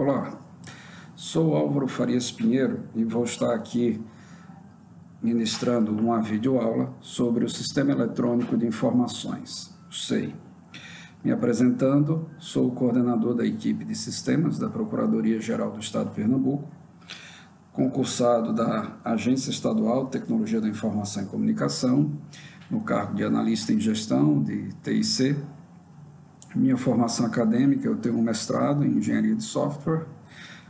Olá, sou Álvaro Farias Pinheiro e vou estar aqui ministrando uma videoaula sobre o Sistema Eletrônico de Informações, o SEI. Me apresentando, sou o coordenador da equipe de sistemas da Procuradoria-Geral do Estado de Pernambuco, concursado da Agência Estadual de Tecnologia da Informação e Comunicação, no cargo de analista em gestão de TIC. Minha formação acadêmica, eu tenho um mestrado em engenharia de software,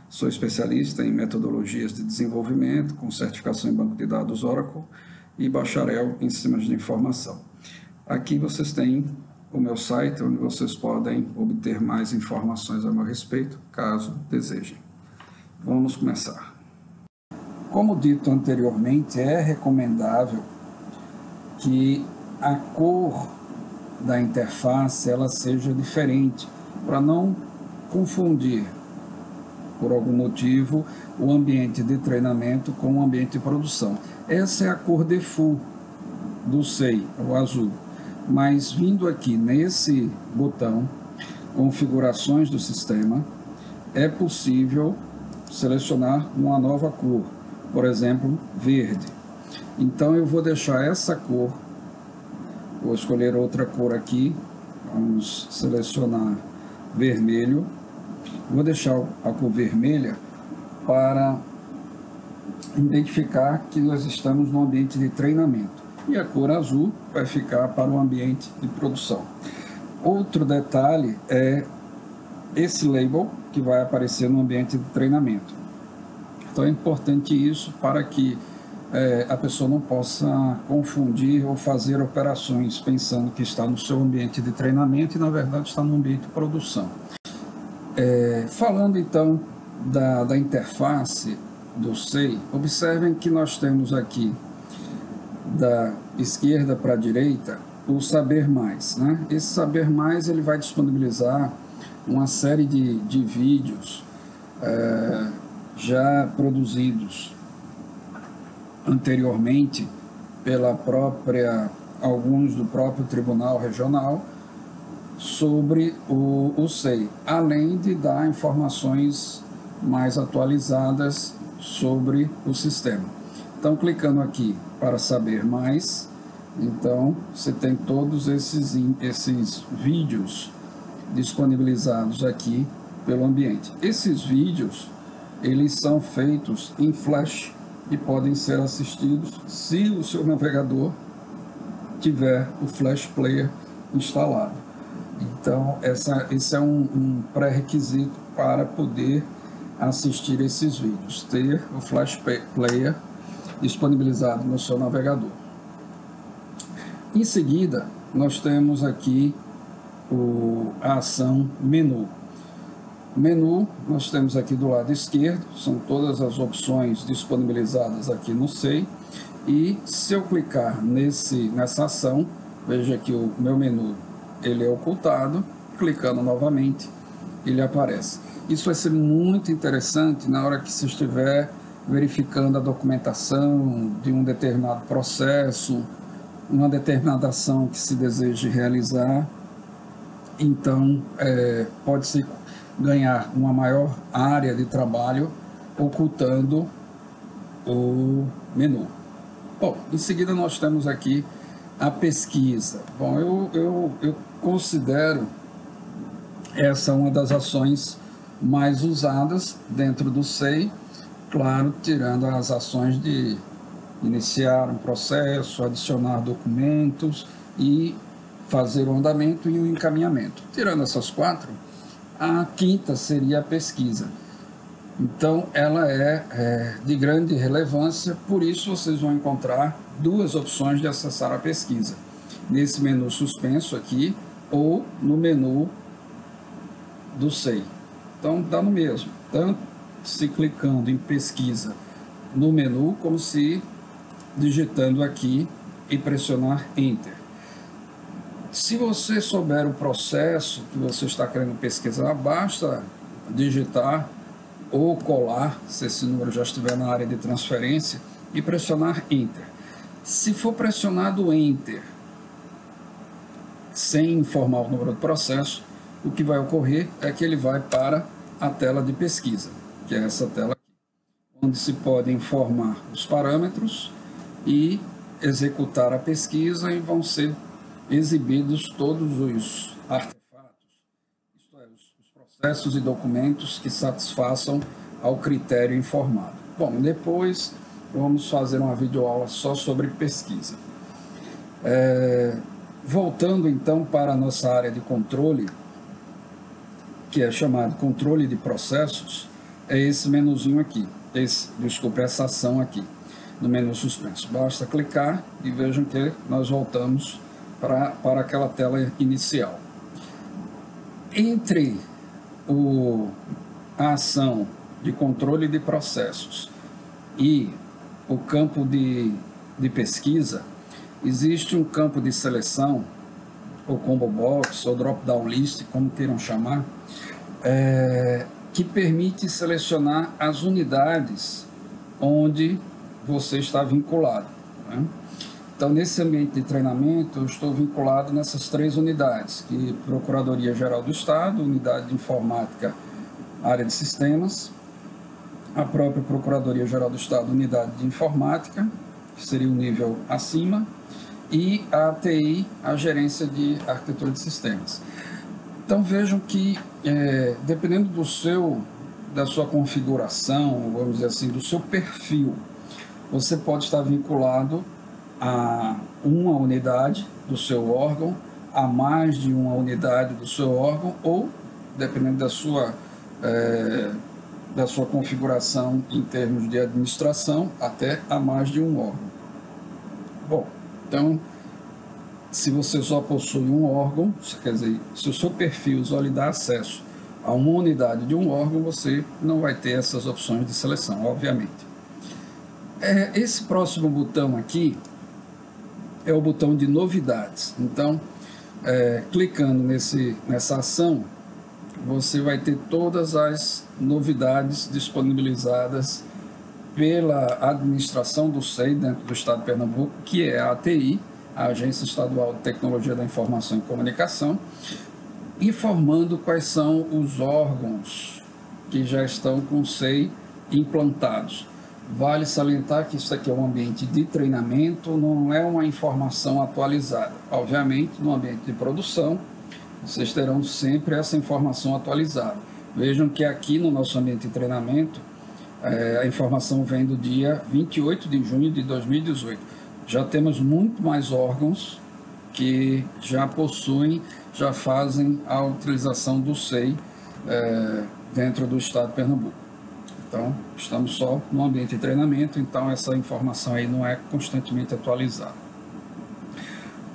sou especialista em metodologias de desenvolvimento, com certificação em banco de dados Oracle e bacharel em sistemas de informação. Aqui vocês têm o meu site, onde vocês podem obter mais informações a meu respeito, caso desejem. Vamos começar. Como dito anteriormente, é recomendável que a cor da interface ela seja diferente, para não confundir, por algum motivo, o ambiente de treinamento com o ambiente de produção. Essa é a cor default do SEI, o azul mas vindo aqui nesse botão configurações do sistema, é possível selecionar uma nova cor, por exemplo, verde. Então eu vou deixar essa cor, vou escolher outra cor aqui, vamos selecionar vermelho, vou deixar a cor vermelha para identificar que nós estamos no ambiente de treinamento e a cor azul vai ficar para o ambiente de produção. Outro detalhe é esse label que vai aparecer no ambiente de treinamento. Então é importante isso para que é, a pessoa não possa confundir ou fazer operações pensando que está no seu ambiente de treinamento e na verdade está no ambiente de produção. É, falando então da, da interface do SEI, observem que nós temos aqui da esquerda para a direita o Saber Mais. Né? Esse Saber Mais ele vai disponibilizar uma série de, de vídeos é, já produzidos anteriormente pela própria alguns do próprio Tribunal Regional sobre o, o SEI, além de dar informações mais atualizadas sobre o sistema. Então, clicando aqui para saber mais. Então, você tem todos esses, esses vídeos disponibilizados aqui pelo ambiente. Esses vídeos, eles são feitos em flash e podem ser assistidos se o seu navegador tiver o flash player instalado. Então, essa, esse é um, um pré-requisito para poder assistir esses vídeos, ter o flash player disponibilizado no seu navegador. Em seguida, nós temos aqui o, a ação menu. Menu, nós temos aqui do lado esquerdo, são todas as opções disponibilizadas aqui no SEI. E se eu clicar nesse, nessa ação, veja que o meu menu ele é ocultado, clicando novamente, ele aparece. Isso vai ser muito interessante na hora que você estiver verificando a documentação de um determinado processo, uma determinada ação que se deseje realizar. Então, é, pode-se ganhar uma maior área de trabalho ocultando o menu. Bom, em seguida nós temos aqui a pesquisa. Bom, eu, eu, eu considero essa uma das ações mais usadas dentro do SEI, claro, tirando as ações de iniciar um processo, adicionar documentos e fazer o andamento e o encaminhamento. Tirando essas quatro, a quinta seria a pesquisa. Então, ela é, é, de grande relevância, por isso vocês vão encontrar duas opções de acessar a pesquisa. Nesse menu suspenso aqui ou no menu do SEI. Então, dá no mesmo. Tanto se clicando em pesquisa no menu, como se digitando aqui e pressionar Enter. Se você souber o processo que você está querendo pesquisar, basta digitar ou colar, se esse número já estiver na área de transferência, e pressionar Enter. Se for pressionado Enter sem informar o número do processo, o que vai ocorrer é que ele vai para a tela de pesquisa, que é essa tela aqui, onde se pode informar os parâmetros e executar a pesquisa e vão ser exibidos todos os artefatos, isto é, os processos e documentos que satisfaçam ao critério informado. Bom, depois vamos fazer uma videoaula só sobre pesquisa. É, voltando então para a nossa área de controle, que é chamado controle de processos, é esse menuzinho aqui, esse, desculpe, essa ação aqui, no menu suspenso. Basta clicar e vejam que nós voltamos para, para aquela tela inicial. Entre o, a ação de controle de processos e o campo de, de pesquisa, existe um campo de seleção, ou combo box, ou drop-down list, como queiram chamar, é, que permite selecionar as unidades onde você está vinculado. Né? Então, nesse ambiente de treinamento, eu estou vinculado nessas três unidades, que Procuradoria Geral do Estado, Unidade de Informática, Área de Sistemas, a própria Procuradoria Geral do Estado, Unidade de Informática, que seria o nível acima, e a ATI, a Gerência de Arquitetura de Sistemas. Então vejam que, é, dependendo do seu, da sua configuração, vamos dizer assim, do seu perfil, você pode estar vinculado a uma unidade do seu órgão, a mais de uma unidade do seu órgão, ou, dependendo da sua é, da sua configuração em termos de administração até a mais de um órgão. Bom, então, se você só possui um órgão, quer dizer, se o seu perfil só lhe dá acesso a uma unidade de um órgão, você não vai ter essas opções de seleção, obviamente. É, esse próximo botão aqui é o botão de novidades. Então, é, clicando nesse, nessa ação, você vai ter todas as novidades disponibilizadas pela administração do SEI dentro do Estado de Pernambuco, que é a ATI, a Agência Estadual de Tecnologia da Informação e Comunicação, informando quais são os órgãos que já estão com o SEI implantados. Vale salientar que isso aqui é um ambiente de treinamento, não é uma informação atualizada. Obviamente, no ambiente de produção, vocês terão sempre essa informação atualizada. Vejam que aqui no nosso ambiente de treinamento, é, a informação vem do dia 28 de junho de 2018. Já temos muito mais órgãos que já possuem, já fazem a utilização do SEI é, dentro do estado de Pernambuco. Então, estamos só no ambiente de treinamento, então essa informação aí não é constantemente atualizada.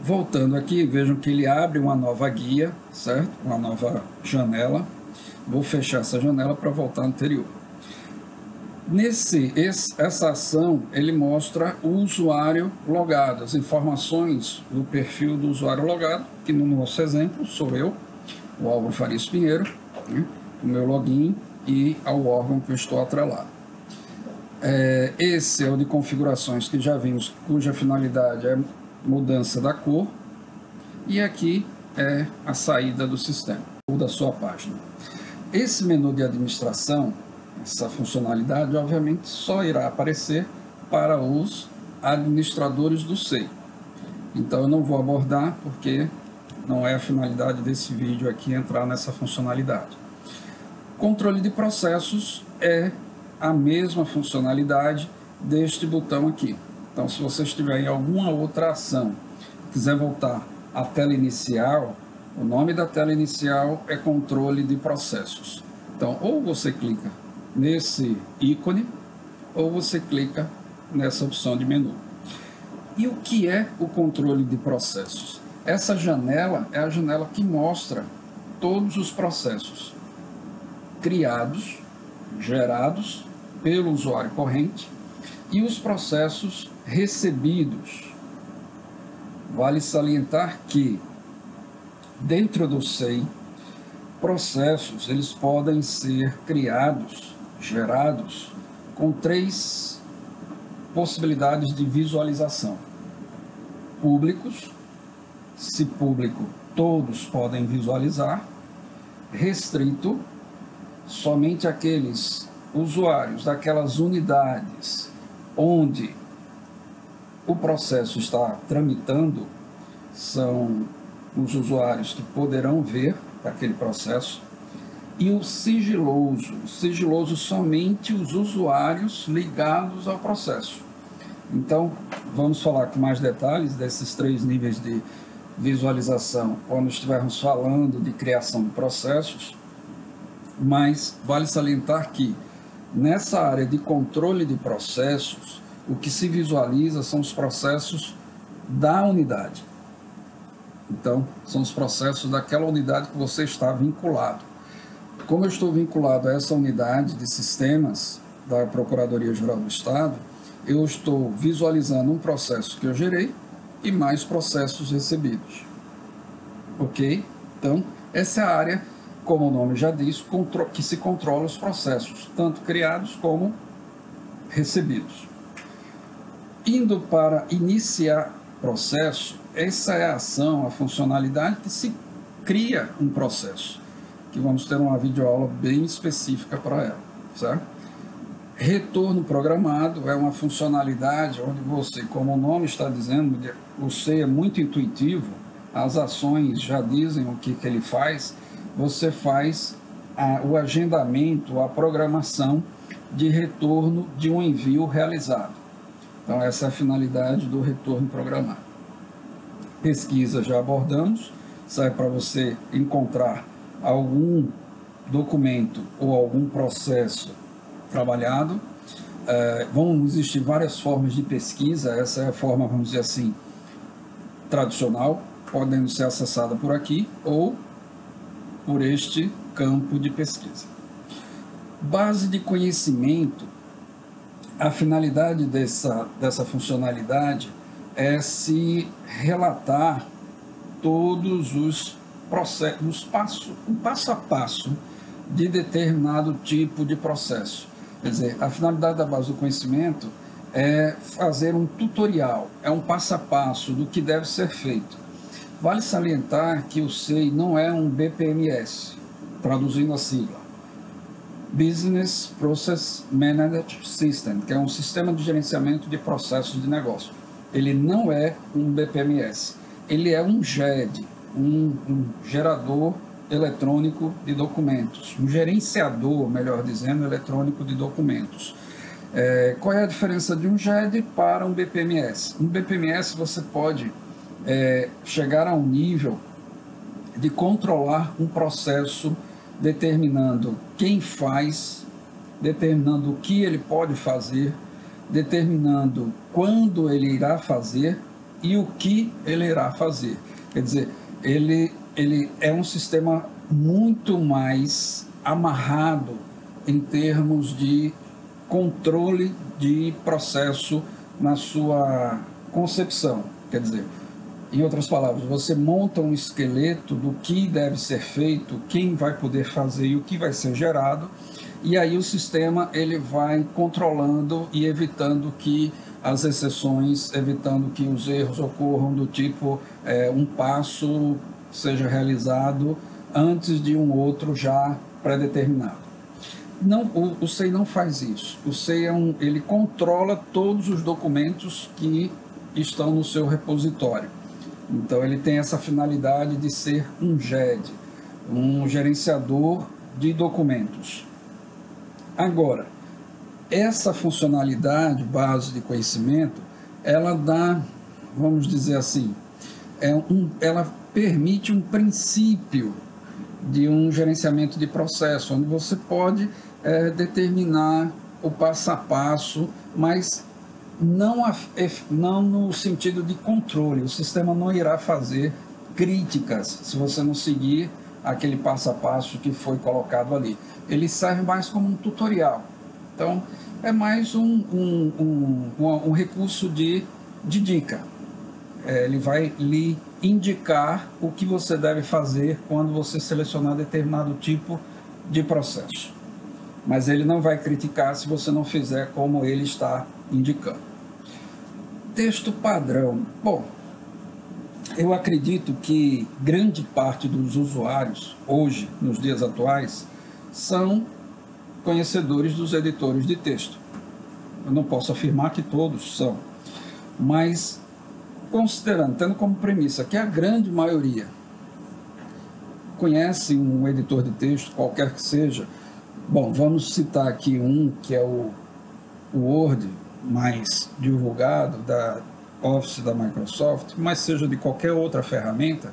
Voltando aqui, vejam que ele abre uma nova guia, certo? Uma nova janela. Vou fechar essa janela para voltar à anterior. Nesse, esse, essa ação, ele mostra o usuário logado, as informações do perfil do usuário logado, que no nosso exemplo sou eu, o Álvaro Farias Pinheiro, né? o meu login e ao órgão que eu estou atrelado. É, esse é o de configurações que já vimos, cuja finalidade é mudança da cor e aqui é a saída do sistema ou da sua página. Esse menu de administração, essa funcionalidade, obviamente só irá aparecer para os administradores do SEI. Então eu não vou abordar porque não é a finalidade desse vídeo aqui entrar nessa funcionalidade. Controle de processos é a mesma funcionalidade deste botão aqui. Então, se você estiver em alguma outra ação, quiser voltar à tela inicial, o nome da tela inicial é controle de processos. Então, ou você clica nesse ícone, ou você clica nessa opção de menu. E o que é o controle de processos? Essa janela é a janela que mostra todos os processos criados, gerados pelo usuário corrente e os processos recebidos. Vale salientar que dentro do SEI, processos eles podem ser criados, gerados com três possibilidades de visualização. Públicos, se público todos podem visualizar, restrito somente aqueles usuários daquelas unidades onde o processo está tramitando são os usuários que poderão ver aquele processo e o sigiloso, o sigiloso somente os usuários ligados ao processo. Então, vamos falar com mais detalhes desses três níveis de visualização quando estivermos falando de criação de processos, mas vale salientar que nessa área de controle de processos, o que se visualiza são os processos da unidade. Então, são os processos daquela unidade que você está vinculado. Como eu estou vinculado a essa unidade de sistemas da Procuradoria Geral do Estado, eu estou visualizando um processo que eu gerei e mais processos recebidos. Ok? Então, essa é a área, como o nome já diz, que se controla os processos, tanto criados como recebidos. Indo para iniciar processo, essa é a ação, a funcionalidade que se cria um processo, que vamos ter uma videoaula bem específica para ela, certo? Retorno programado é uma funcionalidade onde você, como o nome está dizendo, o C é muito intuitivo, as ações já dizem o que, que ele faz, você faz a, o agendamento, a programação de retorno de um envio realizado. Então, essa é a finalidade do retorno programado. Pesquisa já abordamos, sai para você encontrar algum documento ou algum processo trabalhado. É, vão existir várias formas de pesquisa, essa é a forma, vamos dizer assim, tradicional, podendo ser acessada por aqui ou por este campo de pesquisa. Base de conhecimento, a finalidade dessa, dessa funcionalidade é se relatar todos os processos, passo, o passo a passo de determinado tipo de processo. Quer dizer, a finalidade da base do conhecimento é fazer um tutorial, é um passo a passo do que deve ser feito. Vale salientar que o SEI não é um BPMS, traduzindo a sigla. Business Process Management System, que é um sistema de gerenciamento de processos de negócio. Ele não é um BPMS, ele é um GED, um, um gerador eletrônico de documentos, um gerenciador, melhor dizendo, eletrônico de documentos. É, qual é a diferença de um GED para um BPMS? Um BPMS você pode é, chegar a um nível de controlar um processo determinando quem faz, determinando o que ele pode fazer, determinando quando ele irá fazer e o que ele irá fazer. Quer dizer, ele ele é um sistema muito mais amarrado em termos de controle de processo na sua concepção. Quer dizer, em outras palavras, você monta um esqueleto do que deve ser feito, quem vai poder fazer e o que vai ser gerado, e aí o sistema ele vai controlando e evitando que as exceções, evitando que os erros ocorram do tipo é, um passo seja realizado antes de um outro já pré-determinado. Não, o, o SEI não faz isso. O SEI é um, ele controla todos os documentos que estão no seu repositório. Então ele tem essa finalidade de ser um GED, um gerenciador de documentos. Agora, essa funcionalidade base de conhecimento, ela dá, vamos dizer assim, é um, ela permite um princípio de um gerenciamento de processo, onde você pode é, determinar o passo a passo, mas não, não no sentido de controle. O sistema não irá fazer críticas se você não seguir aquele passo a passo que foi colocado ali. Ele serve mais como um tutorial. Então, é mais um, um, um, um, um recurso de, de dica. É, ele vai lhe indicar o que você deve fazer quando você selecionar determinado tipo de processo. Mas ele não vai criticar se você não fizer como ele está indicando. Texto padrão. Bom, eu acredito que grande parte dos usuários, hoje, nos dias atuais, são conhecedores dos editores de texto. Eu não posso afirmar que todos são, mas considerando, tendo como premissa que a grande maioria conhece um editor de texto, qualquer que seja, bom, vamos citar aqui um que é o, o Word, mais divulgado, da Office da Microsoft, mas seja de qualquer outra ferramenta,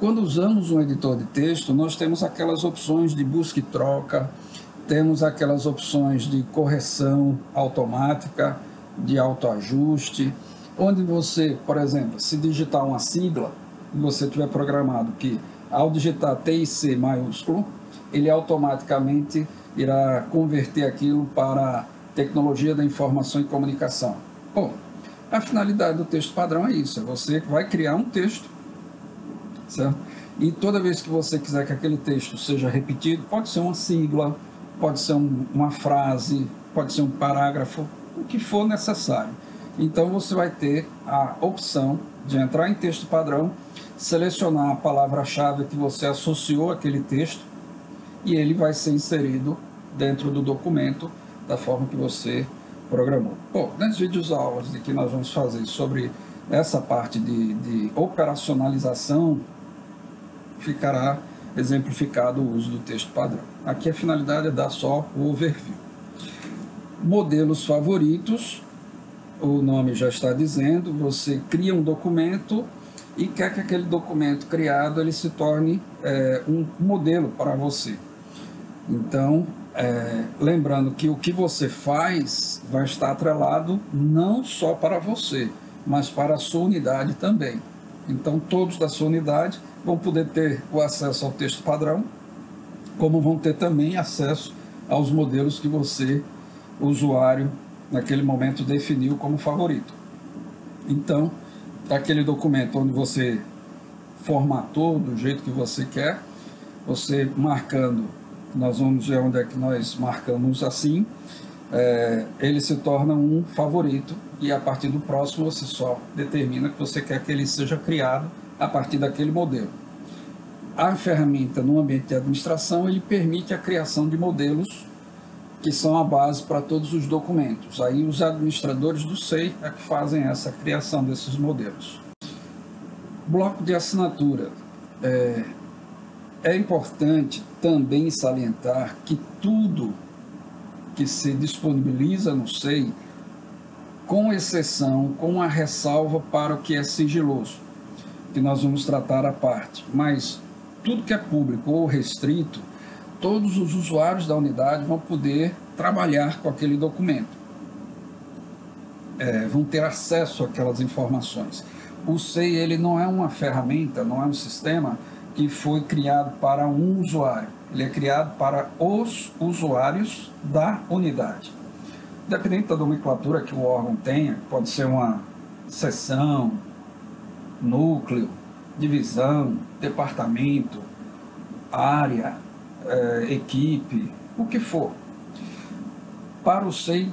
quando usamos um editor de texto, nós temos aquelas opções de busca e troca, temos aquelas opções de correção automática, de autoajuste, onde você, por exemplo, se digitar uma sigla, você tiver programado que ao digitar T e C maiúsculo, ele automaticamente irá converter aquilo para tecnologia da informação e comunicação. Bom, a finalidade do texto padrão é isso, é você vai criar um texto, certo? E toda vez que você quiser que aquele texto seja repetido, pode ser uma sigla, pode ser um, uma frase, pode ser um parágrafo, o que for necessário. Então você vai ter a opção de entrar em texto padrão, selecionar a palavra-chave que você associou àquele texto e ele vai ser inserido dentro do documento da forma que você programou. Bom, nos vídeos aulas de que nós vamos fazer sobre essa parte de, de operacionalização, ficará exemplificado o uso do texto padrão. Aqui a finalidade é dar só o overview. Modelos favoritos, o nome já está dizendo, você cria um documento e quer que aquele documento criado ele se torne é, um modelo para você. Então, é, lembrando que o que você faz vai estar atrelado não só para você, mas para a sua unidade também. Então, todos da sua unidade vão poder ter o acesso ao texto padrão, como vão ter também acesso aos modelos que você, usuário, naquele momento definiu como favorito. Então, aquele documento onde você formatou do jeito que você quer, você marcando nós vamos ver onde é que nós marcamos assim, é, ele se torna um favorito e a partir do próximo você só determina que você quer que ele seja criado a partir daquele modelo. A ferramenta no ambiente de administração ele permite a criação de modelos que são a base para todos os documentos. Aí os administradores do SEI é que fazem essa criação desses modelos. Bloco de assinatura. É, é importante também salientar que tudo que se disponibiliza no SEI, com exceção, com a ressalva para o que é sigiloso, que nós vamos tratar à parte, mas tudo que é público ou restrito, todos os usuários da unidade vão poder trabalhar com aquele documento, é, vão ter acesso àquelas informações. O SEI ele não é uma ferramenta, não é um sistema que foi criado para um usuário. Ele é criado para os usuários da unidade. Dependendo da nomenclatura que o órgão tenha, pode ser uma seção, núcleo, divisão, departamento, área, é, equipe, o que for. Para o SEI,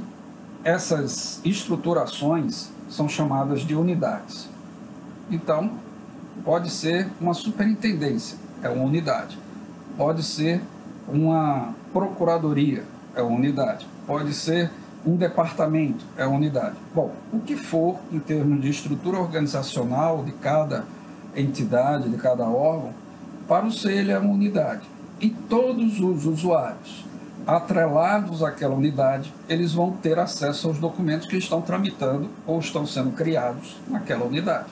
essas estruturações são chamadas de unidades. Então, Pode ser uma superintendência, é uma unidade. Pode ser uma procuradoria, é uma unidade. Pode ser um departamento, é uma unidade. Bom, o que for em termos de estrutura organizacional de cada entidade, de cada órgão, para o ele é uma unidade. E todos os usuários atrelados àquela unidade, eles vão ter acesso aos documentos que estão tramitando ou estão sendo criados naquela unidade.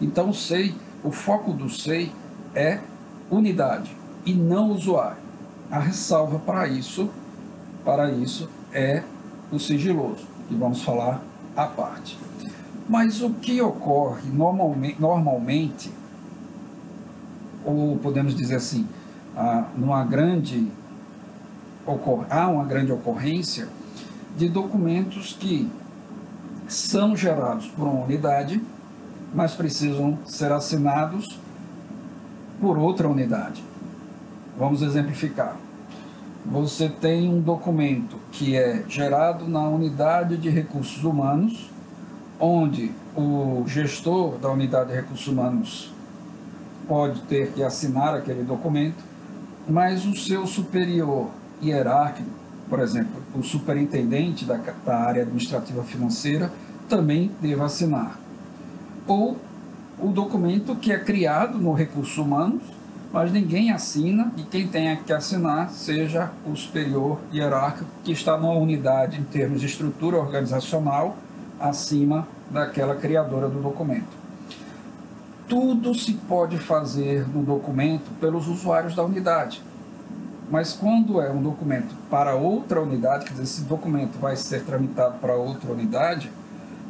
Então, o SEI o foco do SEI é unidade e não usuário. A ressalva para isso, para isso é o sigiloso, que vamos falar à parte. Mas o que ocorre normalmente, normalmente ou podemos dizer assim, numa grande há uma grande ocorrência de documentos que são gerados por uma unidade mas precisam ser assinados por outra unidade. Vamos exemplificar. Você tem um documento que é gerado na unidade de recursos humanos, onde o gestor da unidade de recursos humanos pode ter que assinar aquele documento, mas o seu superior hierárquico por exemplo, o superintendente da, da área administrativa financeira também deva assinar. Ou o documento que é criado no Recursos Humanos, mas ninguém assina e quem tenha que assinar seja o superior hierárquico que está numa unidade em termos de estrutura organizacional acima daquela criadora do documento. Tudo se pode fazer no documento pelos usuários da unidade. Mas quando é um documento para outra unidade, quer dizer, esse documento vai ser tramitado para outra unidade,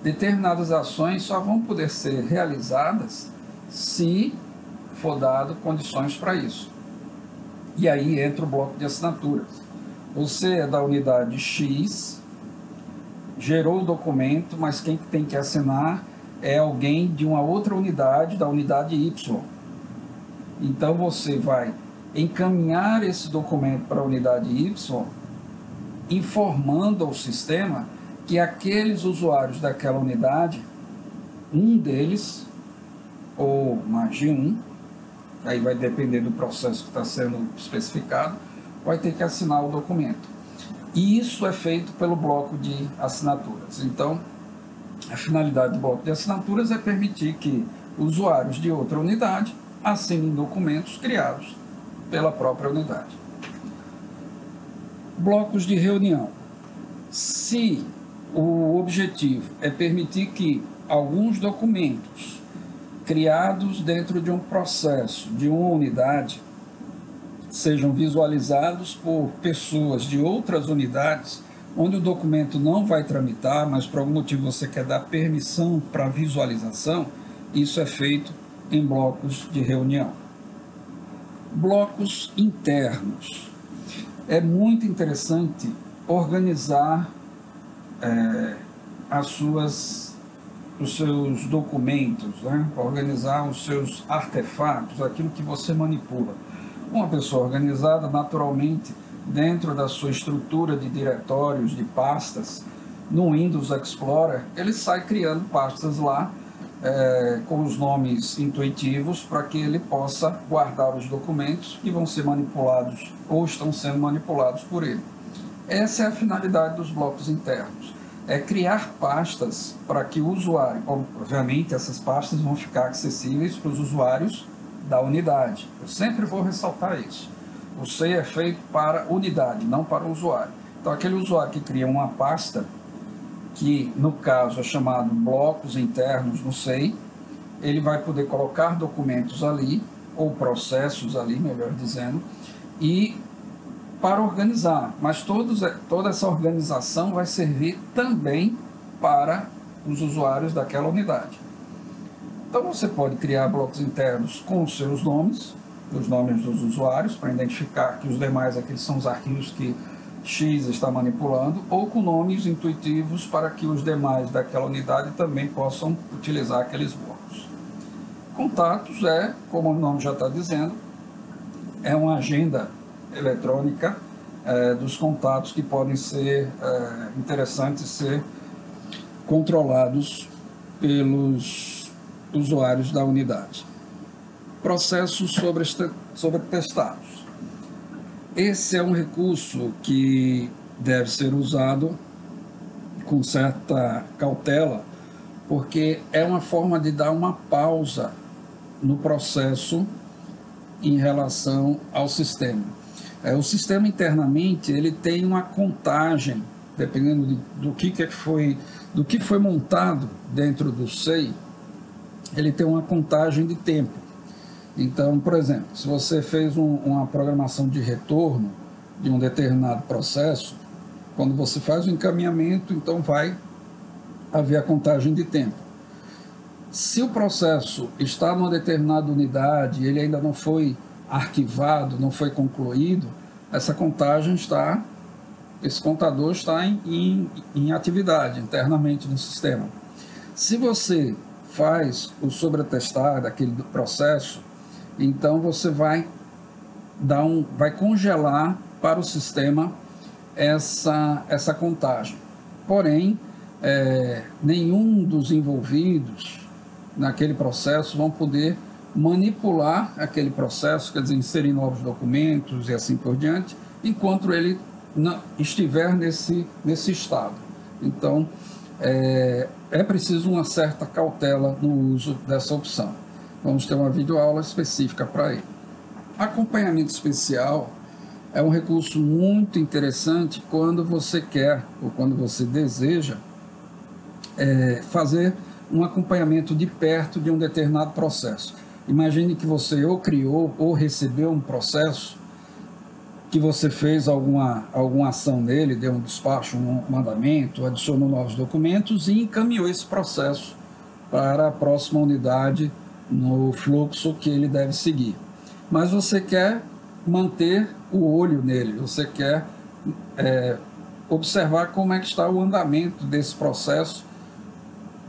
determinadas ações só vão poder ser realizadas se for dado condições para isso. E aí entra o bloco de assinaturas. Você é da unidade X, gerou o documento, mas quem tem que assinar é alguém de uma outra unidade, da unidade Y. Então você vai encaminhar esse documento para a unidade Y, informando ao sistema que aqueles usuários daquela unidade, um deles, ou mais de um, aí vai depender do processo que está sendo especificado, vai ter que assinar o documento. E isso é feito pelo bloco de assinaturas. Então, a finalidade do bloco de assinaturas é permitir que usuários de outra unidade assinem documentos criados pela própria unidade. Blocos de reunião. Se o objetivo é permitir que alguns documentos criados dentro de um processo, de uma unidade, sejam visualizados por pessoas de outras unidades, onde o documento não vai tramitar, mas por algum motivo você quer dar permissão para visualização, isso é feito em blocos de reunião. Blocos internos. É muito interessante organizar é, as suas, os seus documentos, né? organizar os seus artefatos, aquilo que você manipula. Uma pessoa organizada, naturalmente, dentro da sua estrutura de diretórios, de pastas, no Windows Explorer, ele sai criando pastas lá é, com os nomes intuitivos para que ele possa guardar os documentos que vão ser manipulados ou estão sendo manipulados por ele. Essa é a finalidade dos blocos internos. É criar pastas para que o usuário, obviamente essas pastas vão ficar acessíveis para os usuários da unidade. Eu sempre vou ressaltar isso. O SEI é feito para unidade, não para o usuário. Então, aquele usuário que cria uma pasta, que no caso é chamado blocos internos no SEI, ele vai poder colocar documentos ali, ou processos ali, melhor dizendo, e para organizar, mas todos, toda essa organização vai servir também para os usuários daquela unidade. Então você pode criar blocos internos com os seus nomes, os nomes dos usuários, para identificar que os demais aqueles são os arquivos que X está manipulando, ou com nomes intuitivos para que os demais daquela unidade também possam utilizar aqueles blocos. Contatos é, como o nome já está dizendo, é uma agenda eletrônica é, dos contatos que podem ser é, interessantes ser controlados pelos usuários da unidade. Processos sobre, sobre testados. Esse é um recurso que deve ser usado com certa cautela, porque é uma forma de dar uma pausa no processo em relação ao sistema. É, o sistema internamente ele tem uma contagem, dependendo de, do que, que foi do que foi montado dentro do SEI, ele tem uma contagem de tempo. Então, por exemplo, se você fez um, uma programação de retorno de um determinado processo, quando você faz o encaminhamento, então vai haver a contagem de tempo. Se o processo está numa determinada unidade ele ainda não foi arquivado, não foi concluído, essa contagem está, esse contador está em, em, em atividade internamente no sistema. Se você faz o sobretestar daquele processo, então você vai dar um, vai congelar para o sistema essa, essa contagem. Porém, é, nenhum dos envolvidos naquele processo vão poder manipular aquele processo, quer dizer, inserir novos documentos e assim por diante, enquanto ele estiver nesse, nesse estado. Então, é, é preciso uma certa cautela no uso dessa opção. Vamos ter uma videoaula específica para ele. Acompanhamento especial é um recurso muito interessante quando você quer ou quando você deseja é, fazer um acompanhamento de perto de um determinado processo. Imagine que você ou criou ou recebeu um processo que você fez alguma, alguma ação nele, deu um despacho, um mandamento, adicionou novos documentos e encaminhou esse processo para a próxima unidade no fluxo que ele deve seguir. Mas você quer manter o olho nele, você quer é, observar como é que está o andamento desse processo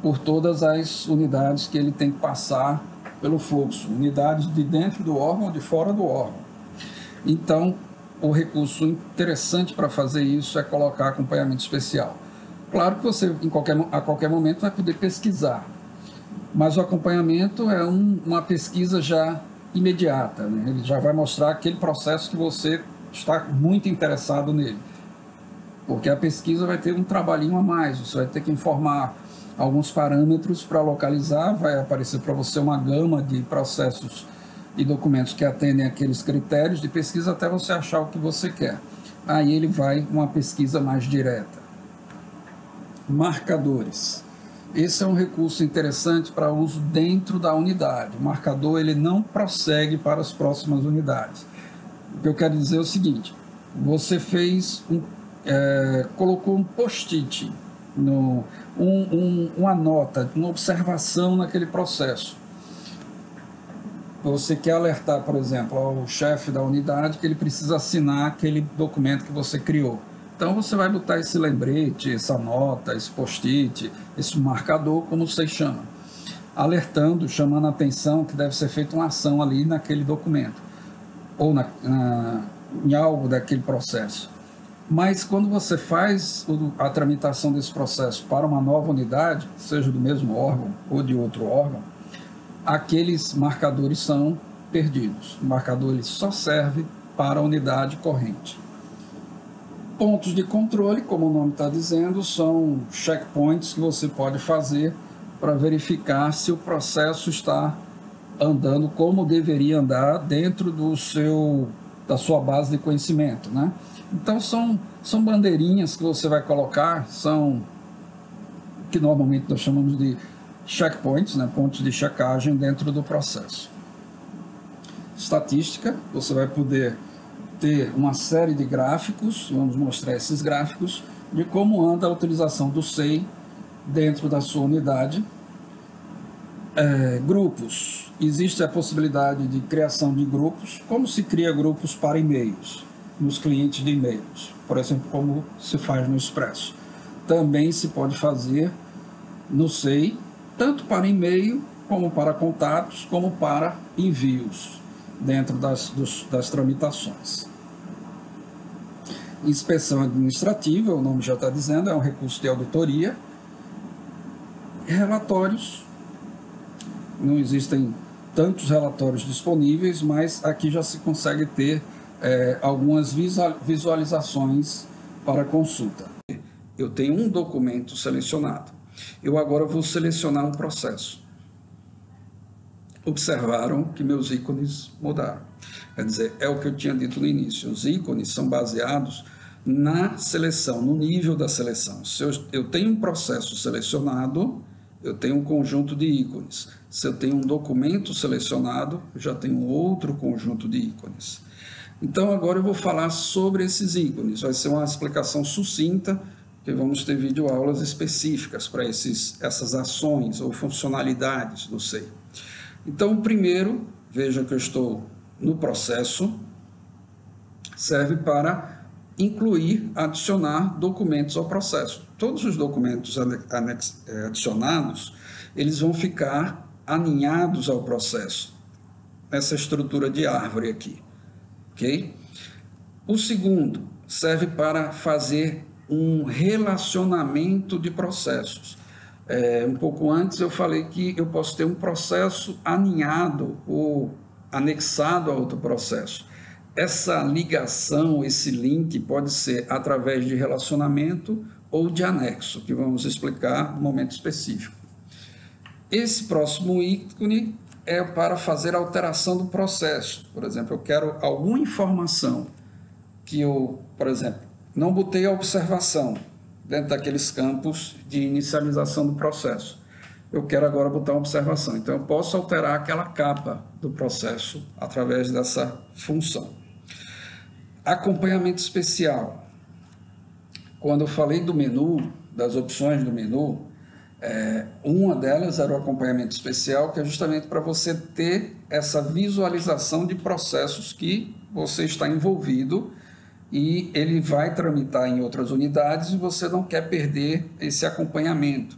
por todas as unidades que ele tem que passar pelo fluxo, unidades de dentro do órgão ou de fora do órgão. Então, o recurso interessante para fazer isso é colocar acompanhamento especial. Claro que você, em qualquer, a qualquer momento, vai poder pesquisar, mas o acompanhamento é um, uma pesquisa já imediata, né? ele já vai mostrar aquele processo que você está muito interessado nele. Porque a pesquisa vai ter um trabalhinho a mais, você vai ter que informar alguns parâmetros para localizar, vai aparecer para você uma gama de processos e documentos que atendem aqueles critérios de pesquisa até você achar o que você quer. Aí ele vai uma pesquisa mais direta. Marcadores. Esse é um recurso interessante para uso dentro da unidade. O marcador ele não prossegue para as próximas unidades. O que eu quero dizer é o seguinte: você fez um, é, colocou um post-it no, um, um, uma nota, uma observação naquele processo. Você quer alertar, por exemplo, ao chefe da unidade que ele precisa assinar aquele documento que você criou. Então você vai botar esse lembrete, essa nota, esse post-it, esse marcador, como você chama, alertando, chamando a atenção que deve ser feita uma ação ali naquele documento ou na, na, em algo daquele processo. Mas quando você faz a tramitação desse processo para uma nova unidade, seja do mesmo órgão ou de outro órgão, aqueles marcadores são perdidos. O marcador ele só serve para a unidade corrente. Pontos de controle, como o nome está dizendo, são checkpoints que você pode fazer para verificar se o processo está andando como deveria andar dentro do seu da sua base de conhecimento, né? Então são, são bandeirinhas que você vai colocar, são que normalmente nós chamamos de checkpoints, né, pontos de checagem dentro do processo. Estatística, você vai poder ter uma série de gráficos, vamos mostrar esses gráficos, de como anda a utilização do SEI dentro da sua unidade. É, grupos, existe a possibilidade de criação de grupos, como se cria grupos para e-mails nos clientes de e-mails, por exemplo, como se faz no Expresso. Também se pode fazer no SEI, tanto para e-mail, como para contatos, como para envios dentro das, dos, das tramitações. Inspeção administrativa, o nome já está dizendo, é um recurso de auditoria. Relatórios, não existem tantos relatórios disponíveis, mas aqui já se consegue ter é, algumas visualizações para consulta. Eu tenho um documento selecionado. Eu agora vou selecionar um processo. Observaram que meus ícones mudaram. Quer dizer, é o que eu tinha dito no início. Os ícones são baseados na seleção, no nível da seleção. Se eu, eu tenho um processo selecionado, eu tenho um conjunto de ícones. Se eu tenho um documento selecionado, eu já tenho outro conjunto de ícones. Então agora eu vou falar sobre esses ícones. Vai ser uma explicação sucinta, que vamos ter videoaulas específicas para essas ações ou funcionalidades do SEI. Então, primeiro, veja que eu estou no processo, serve para incluir, adicionar documentos ao processo. Todos os documentos eh, adicionados, eles vão ficar aninhados ao processo, nessa estrutura de árvore aqui ok? O segundo serve para fazer um relacionamento de processos. É, um pouco antes eu falei que eu posso ter um processo aninhado ou anexado a outro processo. essa ligação, esse link pode ser através de relacionamento ou de anexo, que vamos explicar no momento específico. Esse próximo ícone é para fazer alteração do processo. Por exemplo, eu quero alguma informação que eu, por exemplo, não botei a observação dentro daqueles campos de inicialização do processo. Eu quero agora botar uma observação. Então, eu posso alterar aquela capa do processo através dessa função. Acompanhamento especial. Quando eu falei do menu, das opções do menu, é, uma delas era o acompanhamento especial, que é justamente para você ter essa visualização de processos que você está envolvido e ele vai tramitar em outras unidades e você não quer perder esse acompanhamento.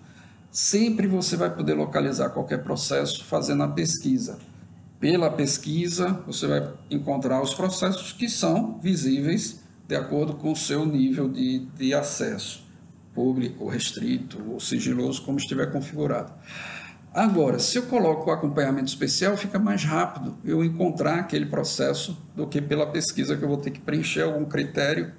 Sempre você vai poder localizar qualquer processo fazendo a pesquisa. Pela pesquisa, você vai encontrar os processos que são visíveis de acordo com o seu nível de, de acesso público, restrito ou sigiloso, como estiver configurado. Agora, se eu coloco o acompanhamento especial, fica mais rápido eu encontrar aquele processo do que pela pesquisa que eu vou ter que preencher algum critério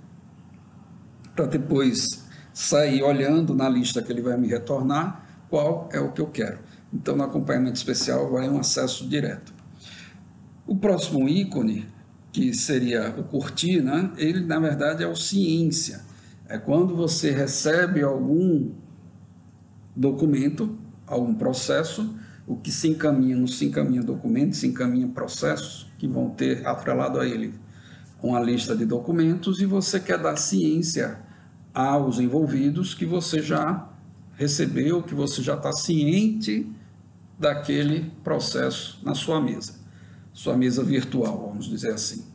para depois sair olhando na lista que ele vai me retornar qual é o que eu quero. Então, no acompanhamento especial vai um acesso direto. O próximo ícone, que seria o curtir, né? ele na verdade é o ciência é quando você recebe algum documento, algum processo, o que se encaminha, não se encaminha documento, se encaminha processos que vão ter atrelado a ele uma lista de documentos e você quer dar ciência aos envolvidos que você já recebeu, que você já está ciente daquele processo na sua mesa, sua mesa virtual, vamos dizer assim.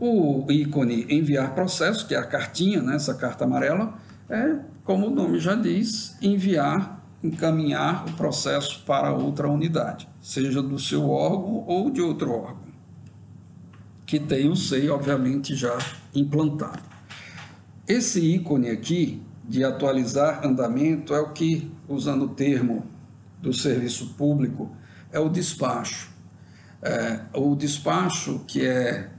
O ícone enviar processo, que é a cartinha, né, essa carta amarela, é, como o nome já diz, enviar, encaminhar o processo para outra unidade, seja do seu órgão ou de outro órgão, que tem o SEI, obviamente, já implantado. Esse ícone aqui, de atualizar andamento, é o que, usando o termo do serviço público, é o despacho. É, o despacho, que é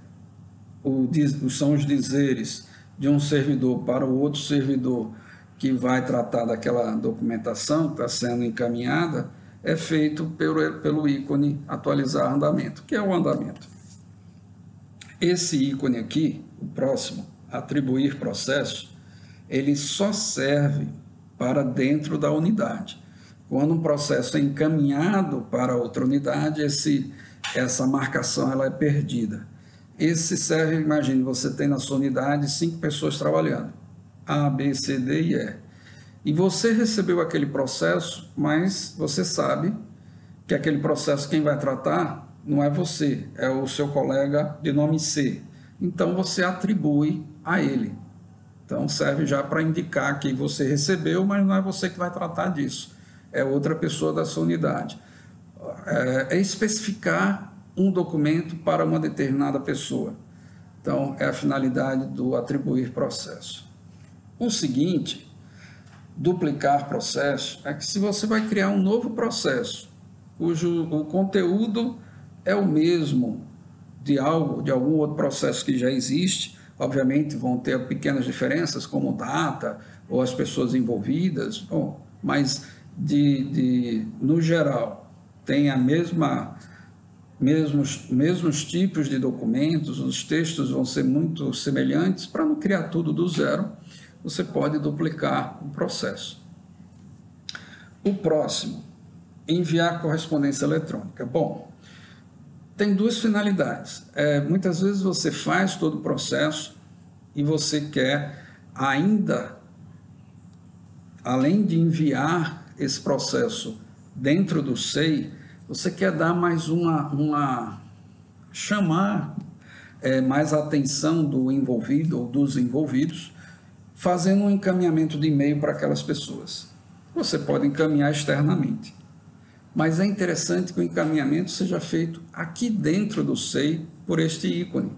o, são os dizeres de um servidor para o outro servidor que vai tratar daquela documentação que está sendo encaminhada, é feito pelo, pelo ícone atualizar andamento, que é o andamento. Esse ícone aqui, o próximo, atribuir processo, ele só serve para dentro da unidade. Quando um processo é encaminhado para outra unidade, esse, essa marcação ela é perdida. Esse serve, imagine, você tem na sua unidade cinco pessoas trabalhando, A, B, C, D e E. E você recebeu aquele processo, mas você sabe que aquele processo quem vai tratar não é você, é o seu colega de nome C. Então você atribui a ele. Então serve já para indicar que você recebeu, mas não é você que vai tratar disso, é outra pessoa da sua unidade. É, é especificar um documento para uma determinada pessoa. Então, é a finalidade do atribuir processo. O seguinte, duplicar processo, é que se você vai criar um novo processo, cujo o conteúdo é o mesmo de algo, de algum outro processo que já existe, obviamente vão ter pequenas diferenças, como data ou as pessoas envolvidas, bom, mas de, de, no geral tem a mesma mesmos, mesmos tipos de documentos, os textos vão ser muito semelhantes, para não criar tudo do zero, você pode duplicar o processo. O próximo, enviar correspondência eletrônica. Bom, tem duas finalidades. É, muitas vezes você faz todo o processo e você quer ainda, além de enviar esse processo dentro do SEI, você quer dar mais uma, uma chamar é, mais a atenção do envolvido ou dos envolvidos, fazendo um encaminhamento de e-mail para aquelas pessoas. Você pode encaminhar externamente. Mas é interessante que o encaminhamento seja feito aqui dentro do SEI por este ícone.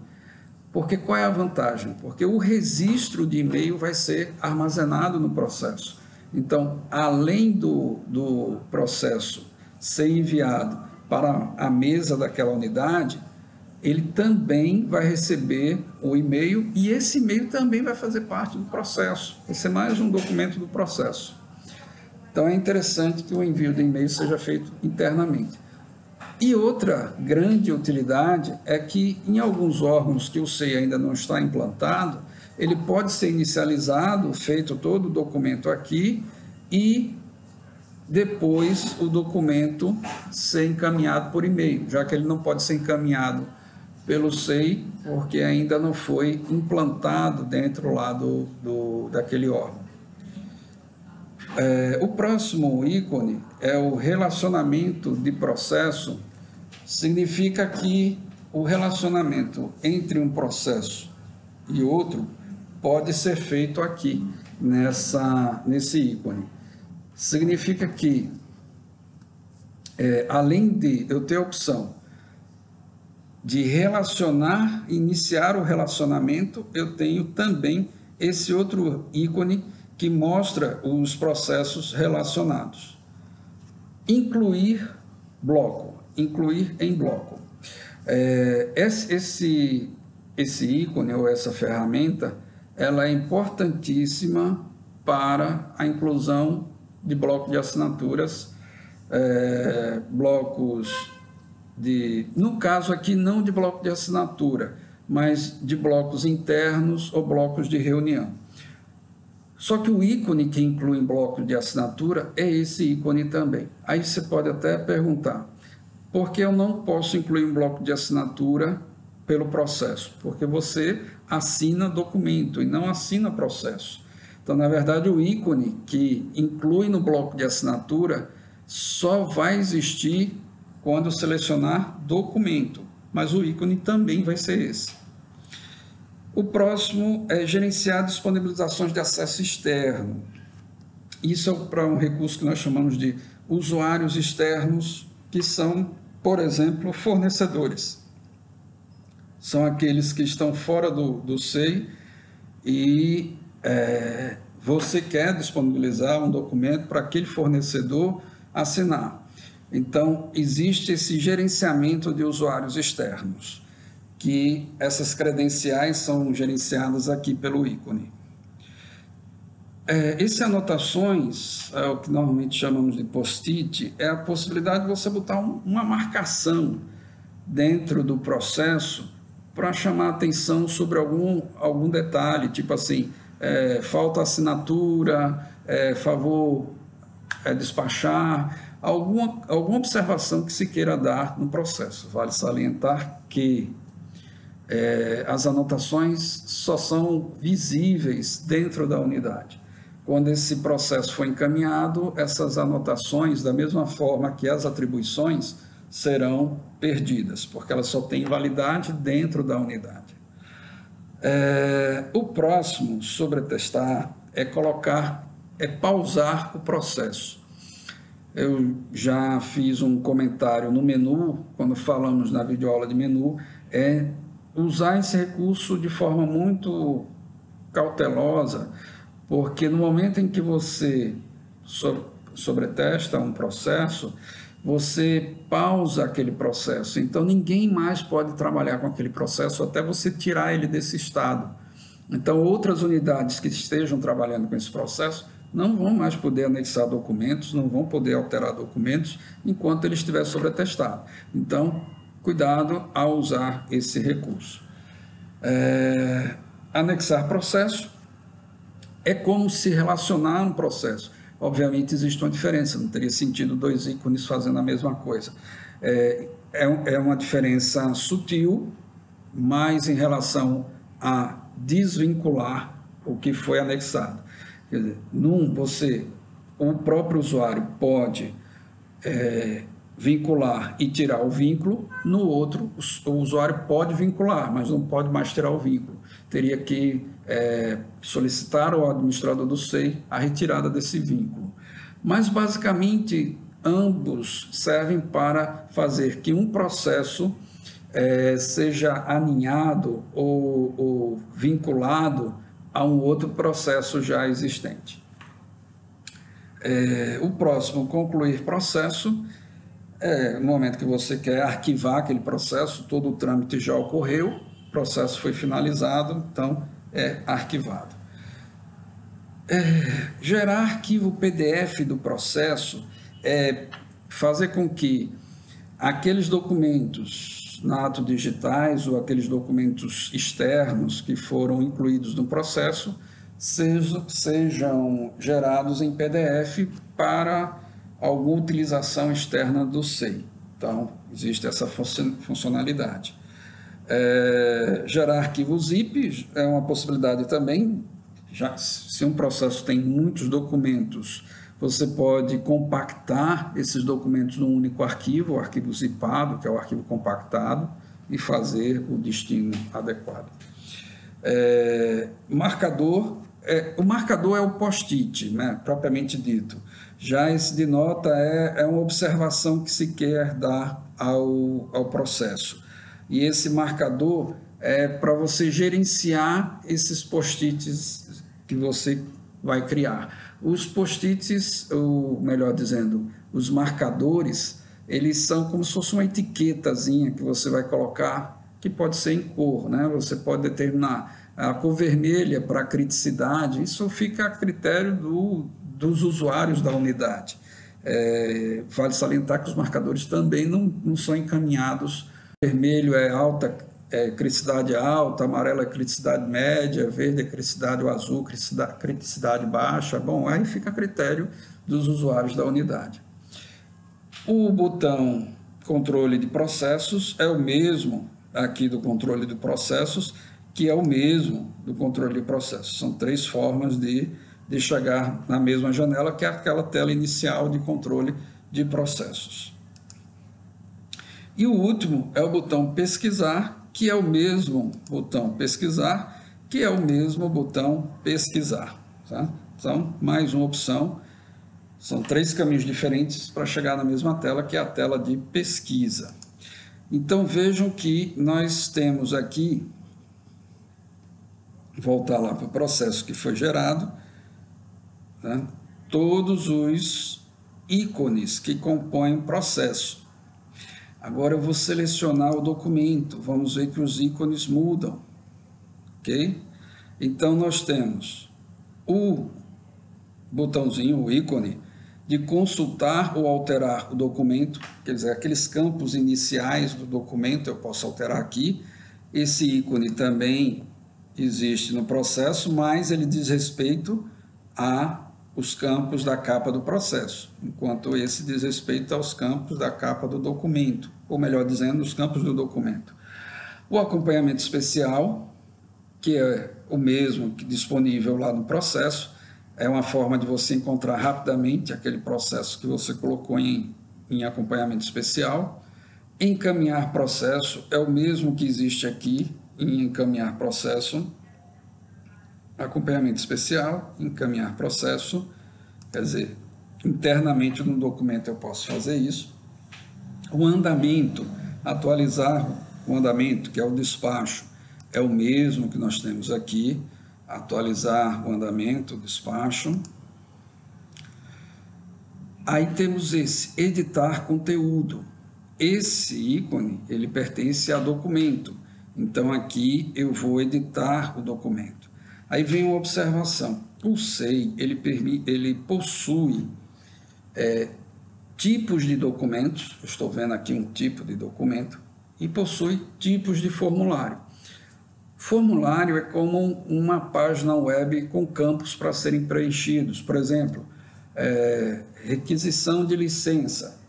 Porque qual é a vantagem? Porque o registro de e-mail vai ser armazenado no processo. Então, além do, do processo ser enviado para a mesa daquela unidade, ele também vai receber o e-mail e esse e-mail também vai fazer parte do processo. Vai ser mais um documento do processo. Então é interessante que o envio de e-mail seja feito internamente. E outra grande utilidade é que em alguns órgãos que o SEI ainda não está implantado, ele pode ser inicializado, feito todo o documento aqui e depois o documento ser encaminhado por e-mail, já que ele não pode ser encaminhado pelo SEI, porque ainda não foi implantado dentro lá do, do daquele órgão. É, o próximo ícone é o relacionamento de processo, significa que o relacionamento entre um processo e outro pode ser feito aqui, nessa, nesse ícone. Significa que, é, além de eu ter a opção de relacionar, iniciar o relacionamento, eu tenho também esse outro ícone que mostra os processos relacionados. Incluir bloco, incluir em bloco. É, esse, esse ícone ou essa ferramenta, ela é importantíssima para a inclusão de bloco de assinaturas, é, blocos de, no caso aqui, não de bloco de assinatura, mas de blocos internos ou blocos de reunião. Só que o ícone que inclui bloco de assinatura é esse ícone também. Aí você pode até perguntar, por que eu não posso incluir um bloco de assinatura pelo processo? Porque você assina documento e não assina processo. Então, na verdade, o ícone que inclui no bloco de assinatura só vai existir quando selecionar documento, mas o ícone também vai ser esse. O próximo é gerenciar disponibilizações de acesso externo. Isso é para um recurso que nós chamamos de usuários externos, que são, por exemplo, fornecedores. São aqueles que estão fora do, do SEI e é, você quer disponibilizar um documento para aquele fornecedor assinar. Então, existe esse gerenciamento de usuários externos, que essas credenciais são gerenciadas aqui pelo ícone. É, esse anotações, é o que normalmente chamamos de post-it, é a possibilidade de você botar um, uma marcação dentro do processo para chamar atenção sobre algum, algum detalhe, tipo assim, é, falta assinatura, é, favor é, despachar, alguma, alguma observação que se queira dar no processo. Vale salientar que é, as anotações só são visíveis dentro da unidade. Quando esse processo for encaminhado, essas anotações, da mesma forma que as atribuições, serão perdidas, porque elas só têm validade dentro da unidade. É, o próximo sobre testar é colocar, é pausar o processo. Eu já fiz um comentário no menu, quando falamos na videoaula de menu, é usar esse recurso de forma muito cautelosa, porque no momento em que você sobretesta um processo, você pausa aquele processo. Então ninguém mais pode trabalhar com aquele processo até você tirar ele desse estado. Então outras unidades que estejam trabalhando com esse processo não vão mais poder anexar documentos, não vão poder alterar documentos enquanto ele estiver sobretestado. Então, cuidado ao usar esse recurso. É, anexar processo é como se relacionar um processo. Obviamente existe uma diferença, não teria sentido dois ícones fazendo a mesma coisa. É, é, é uma diferença sutil, mas em relação a desvincular o que foi anexado. Quer dizer, num você, o próprio usuário pode é, vincular e tirar o vínculo, no outro o usuário pode vincular, mas não pode mais tirar o vínculo. Teria que é, solicitar ao administrador do SEI a retirada desse vínculo. Mas basicamente ambos servem para fazer que um processo é, seja aninhado ou, ou vinculado a um outro processo já existente. É, o próximo, concluir processo, é no momento que você quer arquivar aquele processo, todo o trâmite já ocorreu, o processo foi finalizado, então é arquivado. É, gerar arquivo PDF do processo é fazer com que aqueles documentos na ato digitais ou aqueles documentos externos que foram incluídos no processo sejam, sejam gerados em PDF para alguma utilização externa do SEI. Então, existe essa funcionalidade. É, gerar arquivos zip é uma possibilidade também. Já, se um processo tem muitos documentos, você pode compactar esses documentos num único arquivo, o arquivo zipado, que é o arquivo compactado, e fazer o destino adequado. É, marcador, é, o marcador é o post-it, né, propriamente dito. Já esse de nota é, é uma observação que se quer dar ao, ao processo. E esse marcador é para você gerenciar esses post-its que você vai criar. Os post-its, ou melhor dizendo, os marcadores, eles são como se fosse uma etiquetazinha que você vai colocar, que pode ser em cor, né? Você pode determinar a cor vermelha para criticidade, isso fica a critério do, dos usuários da unidade. É, vale salientar que os marcadores também não, não são encaminhados. Vermelho é alta é, criticidade alta, amarelo é criticidade média, verde é criticidade ou azul, criticidade, criticidade baixa. Bom, aí fica a critério dos usuários da unidade. O botão controle de processos é o mesmo aqui do controle de processos, que é o mesmo do controle de processos. São três formas de, de chegar na mesma janela, que é aquela tela inicial de controle de processos. E o último é o botão pesquisar, que é o mesmo botão pesquisar, que é o mesmo botão pesquisar. Tá? Então, mais uma opção são três caminhos diferentes para chegar na mesma tela, que é a tela de pesquisa. Então vejam que nós temos aqui, voltar lá para o processo que foi gerado, né? todos os ícones que compõem o processo. Agora eu vou selecionar o documento, vamos ver que os ícones mudam, ok? Então nós temos o botãozinho, o ícone, de consultar ou alterar o documento, quer dizer, aqueles campos iniciais do documento eu posso alterar aqui. Esse ícone também existe no processo, mas ele diz respeito a os campos da capa do processo, enquanto esse diz respeito aos campos da capa do documento, ou melhor dizendo, os campos do documento. O acompanhamento especial, que é o mesmo que disponível lá no processo, é uma forma de você encontrar rapidamente aquele processo que você colocou em, em acompanhamento especial. Encaminhar processo é o mesmo que existe aqui em encaminhar processo. Acompanhamento especial, encaminhar processo, quer dizer, internamente no documento eu posso fazer isso. O andamento, atualizar o andamento, que é o despacho, é o mesmo que nós temos aqui atualizar o andamento, despacho. Aí temos esse, editar conteúdo. Esse ícone, ele pertence a documento. Então aqui eu vou editar o documento. Aí vem uma observação. O SEI, ele, ele possui é, tipos de documentos, estou vendo aqui um tipo de documento, e possui tipos de formulário. Formulário é como uma página web com campos para serem preenchidos. Por exemplo, é, requisição de licença,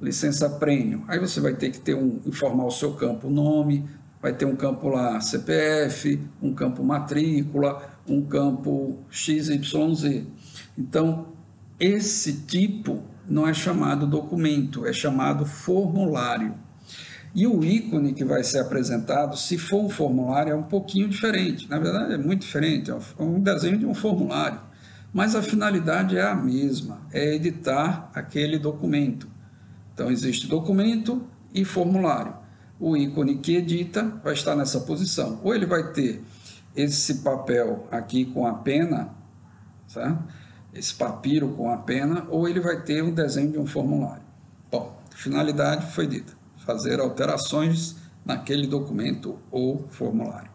licença premium. Aí você vai ter que ter um, informar o seu campo nome, vai ter um campo lá CPF, um campo matrícula, um campo XYZ. Então, esse tipo não é chamado documento, é chamado formulário. E o ícone que vai ser apresentado, se for um formulário, é um pouquinho diferente. Na verdade, é muito diferente, é um desenho de um formulário. Mas a finalidade é a mesma, é editar aquele documento. Então, existe documento e formulário. O ícone que edita vai estar nessa posição. Ou ele vai ter esse papel aqui com a pena, certo? Esse papiro com a pena, ou ele vai ter um desenho de um formulário. Bom, Finalidade foi dita: fazer alterações naquele documento ou formulário.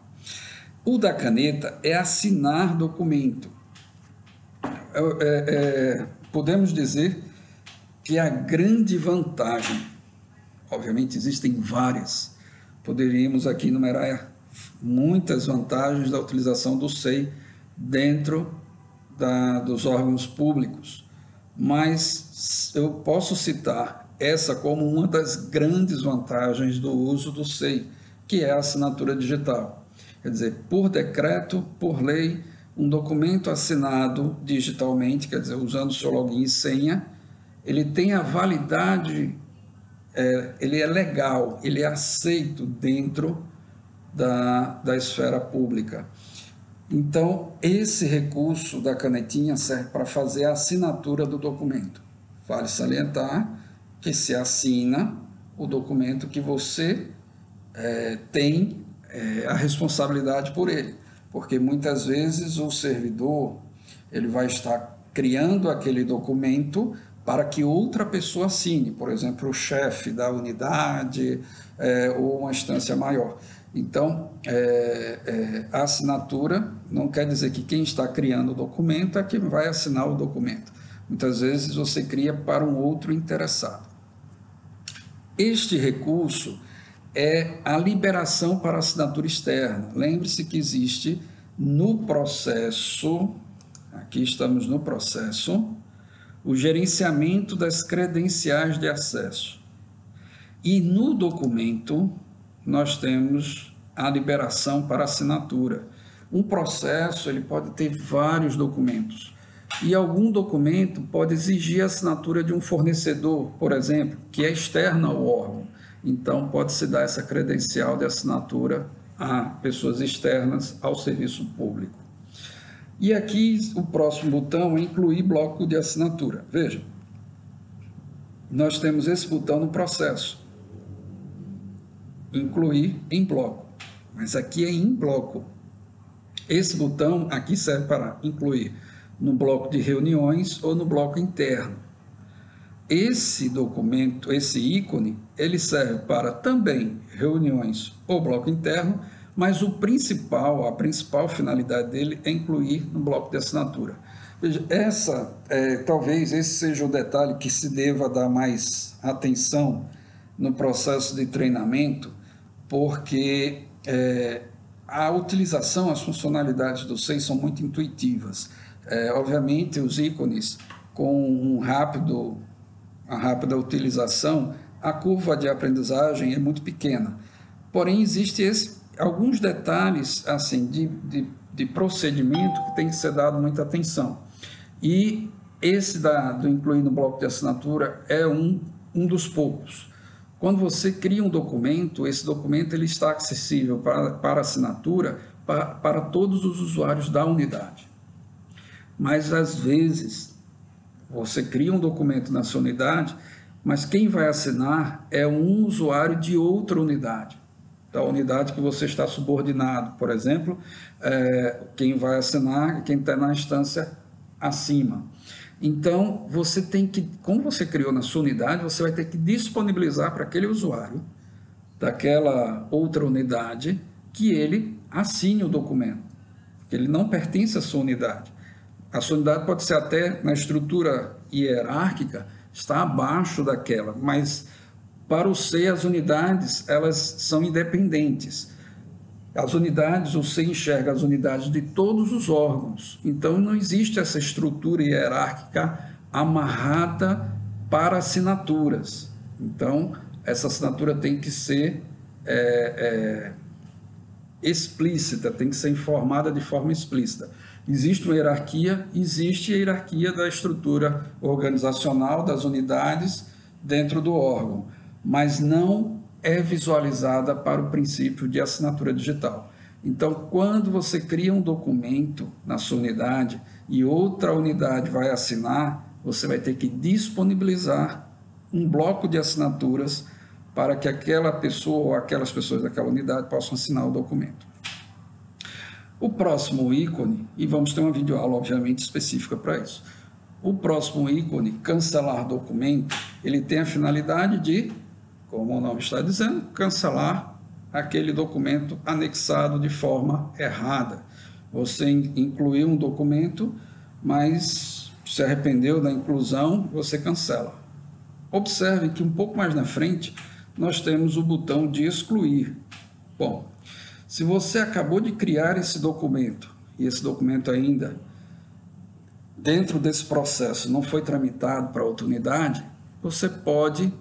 O da caneta é assinar documento. É, é, é, podemos dizer que a grande vantagem, obviamente existem várias, poderíamos aqui enumerar muitas vantagens da utilização do SEI dentro da, dos órgãos públicos, mas eu posso citar essa como uma das grandes vantagens do uso do SEI, que é a assinatura digital. Quer dizer, por decreto, por lei, um documento assinado digitalmente, quer dizer, usando seu login e senha, ele tem a validade, é, ele é legal, ele é aceito dentro da, da esfera pública. Então, esse recurso da canetinha serve para fazer a assinatura do documento. Vale salientar que se assina o documento que você é, tem é, a responsabilidade por ele, porque muitas vezes o servidor ele vai estar criando aquele documento para que outra pessoa assine, por exemplo, o chefe da unidade é, ou uma instância maior. Então, é, é, a assinatura não quer dizer que quem está criando o documento é quem vai assinar o documento. Muitas vezes você cria para um outro interessado. Este recurso é a liberação para assinatura externa. Lembre-se que existe no processo, aqui estamos no processo, o gerenciamento das credenciais de acesso. E no documento, nós temos a liberação para assinatura. Um processo ele pode ter vários documentos. E algum documento pode exigir a assinatura de um fornecedor, por exemplo, que é externo ao órgão. Então, pode-se dar essa credencial de assinatura a pessoas externas ao serviço público. E aqui o próximo botão é incluir bloco de assinatura. Veja, nós temos esse botão no processo. Incluir em bloco. Mas aqui é em bloco. Esse botão aqui serve para incluir no bloco de reuniões ou no bloco interno. Esse documento, esse ícone, ele serve para também reuniões ou bloco interno, mas o principal, a principal finalidade dele é incluir no bloco de assinatura. Veja, essa, é, talvez esse seja o detalhe que se deva dar mais atenção no processo de treinamento, porque é, a utilização, as funcionalidades do SEI são muito intuitivas. É, obviamente, os ícones com um rápido a rápida utilização, a curva de aprendizagem é muito pequena. Porém, existem alguns detalhes assim de, de, de, procedimento que tem que ser dado muita atenção. E esse da, do incluir no bloco de assinatura é um, um dos poucos. Quando você cria um documento, esse documento ele está acessível para, para assinatura para, para todos os usuários da unidade. Mas, às vezes, você cria um documento na sua unidade, mas quem vai assinar é um usuário de outra unidade, da unidade que você está subordinado. Por exemplo, é, quem vai assinar é quem está na instância acima. Então, você tem que, como você criou na sua unidade, você vai ter que disponibilizar para aquele usuário daquela outra unidade que ele assine o documento, que ele não pertence à sua unidade. A sua unidade pode ser até na estrutura hierárquica, está abaixo daquela, mas para o C as unidades elas são independentes. As unidades, o C enxerga as unidades de todos os órgãos. Então não existe essa estrutura hierárquica amarrada para assinaturas. Então essa assinatura tem que ser é, é, explícita, tem que ser informada de forma explícita. Existe uma hierarquia, existe a hierarquia da estrutura organizacional das unidades dentro do órgão, mas não é visualizada para o princípio de assinatura digital. Então, quando você cria um documento na sua unidade e outra unidade vai assinar, você vai ter que disponibilizar um bloco de assinaturas para que aquela pessoa ou aquelas pessoas daquela unidade possam assinar o documento. O próximo ícone, e vamos ter uma videoaula, obviamente, específica para isso. O próximo ícone, cancelar documento, ele tem a finalidade de, como o nome está dizendo, cancelar aquele documento anexado de forma errada. Você incluiu um documento, mas se arrependeu da inclusão, você cancela. Observe que um pouco mais na frente nós temos o botão de excluir. Bom, se você acabou de criar esse documento e esse documento ainda dentro desse processo não foi tramitado para outra unidade, você pode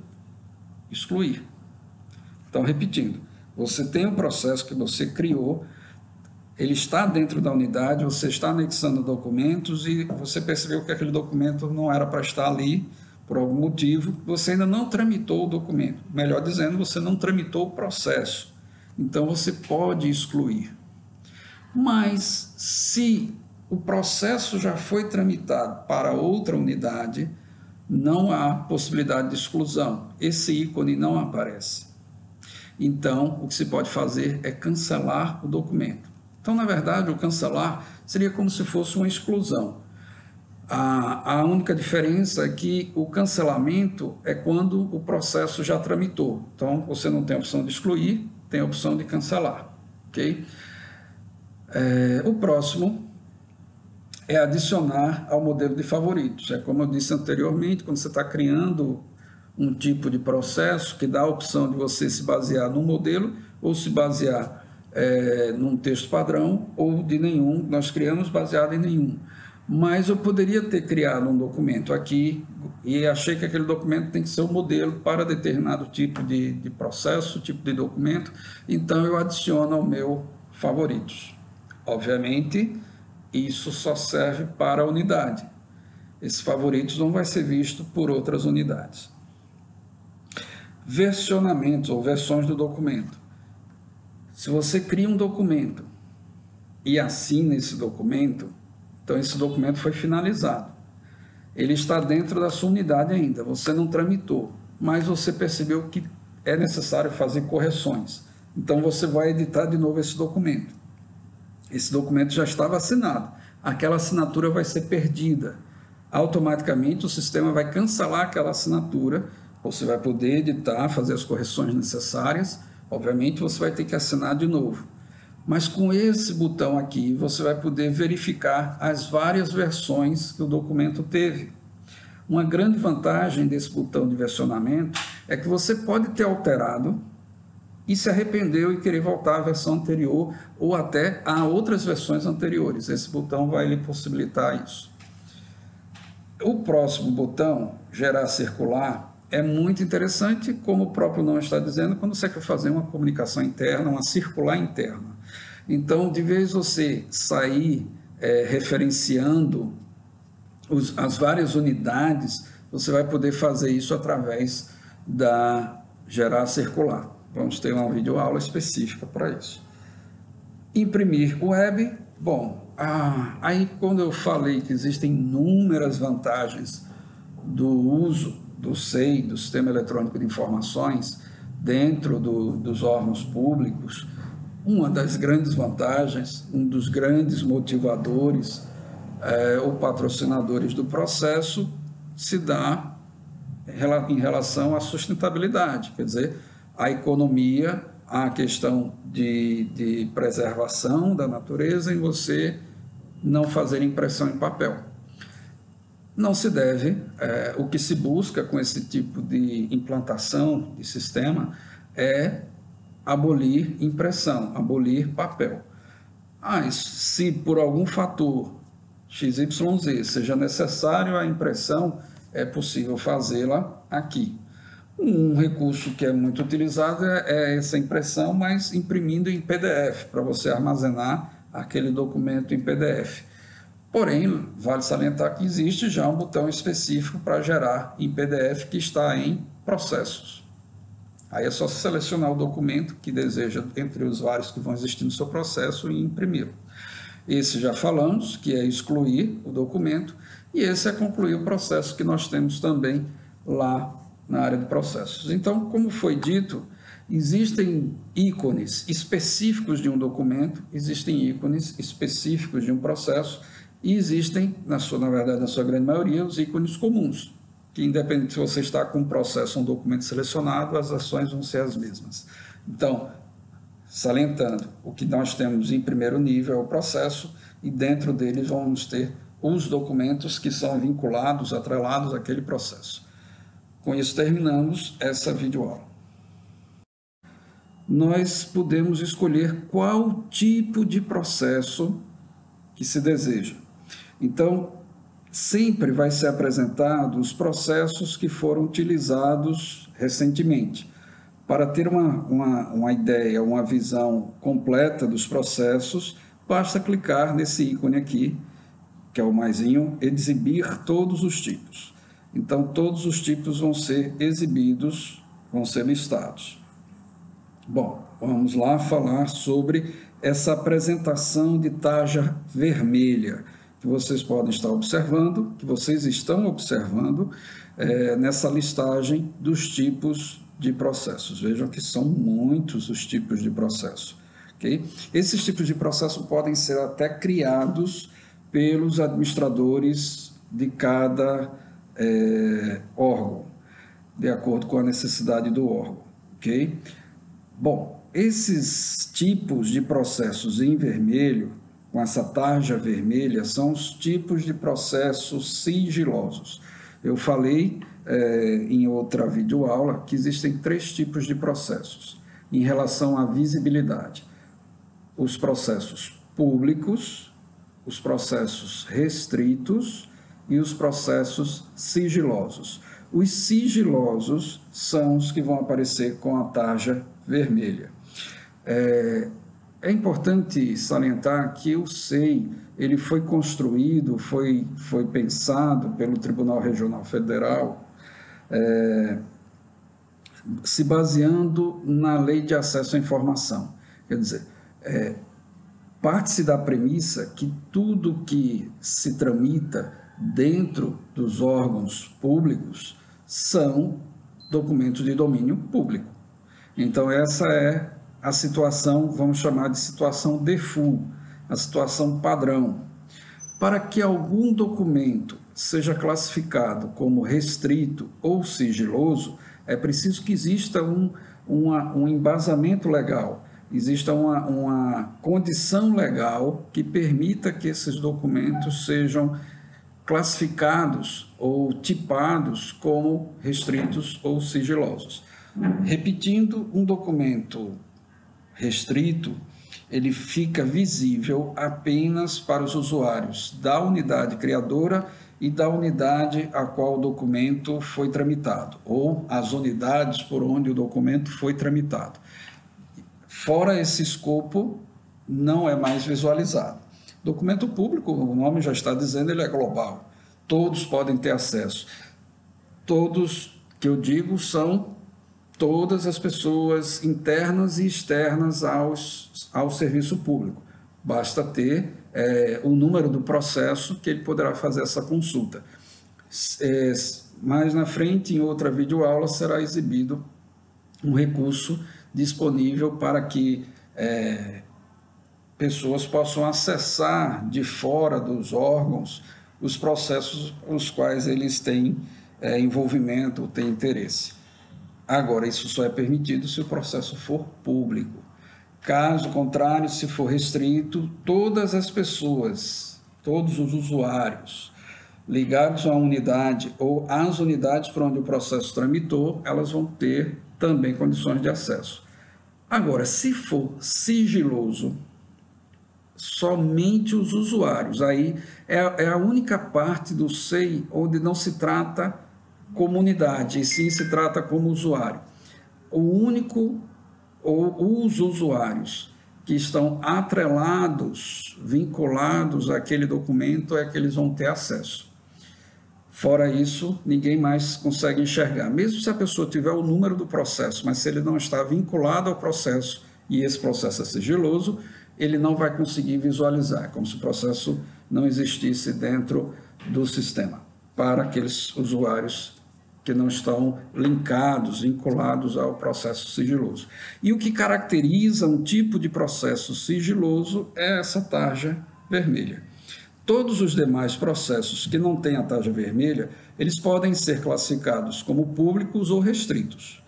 excluir. Então, repetindo, você tem um processo que você criou, ele está dentro da unidade, você está anexando documentos e você percebeu que aquele documento não era para estar ali por algum motivo, você ainda não tramitou o documento. Melhor dizendo, você não tramitou o processo. Então você pode excluir. Mas se o processo já foi tramitado para outra unidade, não há possibilidade de exclusão. Esse ícone não aparece. Então, o que se pode fazer é cancelar o documento. Então, na verdade, o cancelar seria como se fosse uma exclusão. A, a única diferença é que o cancelamento é quando o processo já tramitou. Então, você não tem a opção de excluir, tem a opção de cancelar. Ok? É, o próximo é adicionar ao modelo de favoritos. É como eu disse anteriormente, quando você está criando um tipo de processo que dá a opção de você se basear num modelo ou se basear é, num texto padrão ou de nenhum, nós criamos baseado em nenhum mas eu poderia ter criado um documento aqui e achei que aquele documento tem que ser o um modelo para determinado tipo de, de processo, tipo de documento, então eu adiciono ao meu favoritos. Obviamente, isso só serve para a unidade. Esse favoritos não vai ser visto por outras unidades. Versionamentos ou versões do documento. Se você cria um documento e assina esse documento, então, esse documento foi finalizado. Ele está dentro da sua unidade ainda, você não tramitou, mas você percebeu que é necessário fazer correções. Então, você vai editar de novo esse documento. Esse documento já estava assinado, aquela assinatura vai ser perdida. Automaticamente, o sistema vai cancelar aquela assinatura, você vai poder editar, fazer as correções necessárias. Obviamente, você vai ter que assinar de novo. Mas com esse botão aqui, você vai poder verificar as várias versões que o documento teve. Uma grande vantagem desse botão de versionamento é que você pode ter alterado e se arrependeu e querer voltar à versão anterior ou até a outras versões anteriores. Esse botão vai lhe possibilitar isso. O próximo botão, gerar circular, é muito interessante, como o próprio nome está dizendo, quando você quer fazer uma comunicação interna, uma circular interna. Então, de vez você sair é, referenciando os, as várias unidades, você vai poder fazer isso através da gerar circular. Vamos ter uma videoaula específica para isso. Imprimir web, bom, ah, aí quando eu falei que existem inúmeras vantagens do uso do SEI, do Sistema Eletrônico de Informações, dentro do, dos órgãos públicos, uma das grandes vantagens, um dos grandes motivadores é, ou patrocinadores do processo se dá em relação à sustentabilidade, quer dizer, a economia, a questão de, de preservação da natureza em você não fazer impressão em papel. Não se deve, é, o que se busca com esse tipo de implantação de sistema é abolir impressão, abolir papel. Ah, se por algum fator XYZ seja necessário a impressão, é possível fazê-la aqui. Um recurso que é muito utilizado é, é essa impressão, mas imprimindo em PDF, para você armazenar aquele documento em PDF. Porém, vale salientar que existe já um botão específico para gerar em PDF que está em processos. Aí é só selecionar o documento que deseja, entre os vários que vão existir no seu processo, e imprimir. Esse já falamos, que é excluir o documento, e esse é concluir o processo que nós temos também lá na área de processos. Então, como foi dito, existem ícones específicos de um documento, existem ícones específicos de um processo, E existem, na, sua, na verdade, na sua grande maioria, os ícones comuns, que independente se você está com um processo ou um documento selecionado, as ações vão ser as mesmas. Então, salientando, o que nós temos em primeiro nível é o processo, e dentro deles vamos ter os documentos que são vinculados, atrelados àquele processo. Com isso terminamos essa videoaula. Nós podemos escolher qual tipo de processo que se deseja. Então, sempre vai ser apresentado os processos que foram utilizados recentemente. Para ter uma, uma, uma ideia, uma visão completa dos processos, basta clicar nesse ícone aqui, que é o maisinho, exibir todos os tipos. Então, todos os tipos vão ser exibidos, vão ser listados. Bom, vamos lá falar sobre essa apresentação de tarja vermelha, que vocês podem estar observando, que vocês estão observando é, nessa listagem dos tipos de processos. Vejam que são muitos os tipos de processo. Okay? Esses tipos de processo podem ser até criados pelos administradores de cada é, órgão, de acordo com a necessidade do órgão. Ok? Bom, esses tipos de processos em vermelho, com essa tarja vermelha, são os tipos de processos sigilosos. Eu falei é, em outra videoaula que existem três tipos de processos em relação à visibilidade: os processos públicos, os processos restritos e os processos sigilosos. Os sigilosos são os que vão aparecer com a tarja vermelha. É, é importante salientar que o SEI ele foi construído, foi, foi pensado pelo Tribunal Regional Federal, é, se baseando na Lei de Acesso à Informação. Quer dizer, é, parte-se da premissa que tudo que se tramita dentro dos órgãos públicos são documentos de domínio público. Então, essa é a situação, vamos chamar de situação default, a situação padrão. Para que algum documento seja classificado como restrito ou sigiloso, é preciso que exista um, uma, um embasamento legal, exista uma, uma condição legal que permita que esses documentos sejam classificados ou tipados como restritos ou sigilosos. Repetindo, um documento restrito, ele fica visível apenas para os usuários da unidade criadora e da unidade a qual o documento foi tramitado, ou as unidades por onde o documento foi tramitado. Fora esse escopo, não é mais visualizado. Documento público, o nome já está dizendo, ele é global. Todos podem ter acesso. Todos que eu digo são todas as pessoas internas e externas aos, ao serviço público. Basta ter é, o número do processo que ele poderá fazer essa consulta. É, mais na frente, em outra videoaula, será exibido um recurso disponível para que é, pessoas possam acessar de fora dos órgãos os processos os quais eles têm é, envolvimento, têm interesse. Agora, isso só é permitido se o processo for público. Caso contrário, se for restrito, todas as pessoas, todos os usuários ligados à unidade ou às unidades por onde o processo tramitou, elas vão ter também condições de acesso. Agora, se for sigiloso, somente os usuários. Aí é, é a única parte do SEI onde não se trata comunidade, e sim se trata como usuário. O único ou os usuários que estão atrelados, vinculados àquele documento é que eles vão ter acesso. Fora isso, ninguém mais consegue enxergar. Mesmo se a pessoa tiver o número do processo, mas se ele não está vinculado ao processo e esse processo é sigiloso, ele não vai conseguir visualizar, como se o processo não existisse dentro do sistema, para aqueles usuários que não estão linkados, vinculados ao processo sigiloso. E o que caracteriza um tipo de processo sigiloso é essa tarja vermelha. Todos os demais processos que não têm a tarja vermelha, eles podem ser classificados como públicos ou restritos.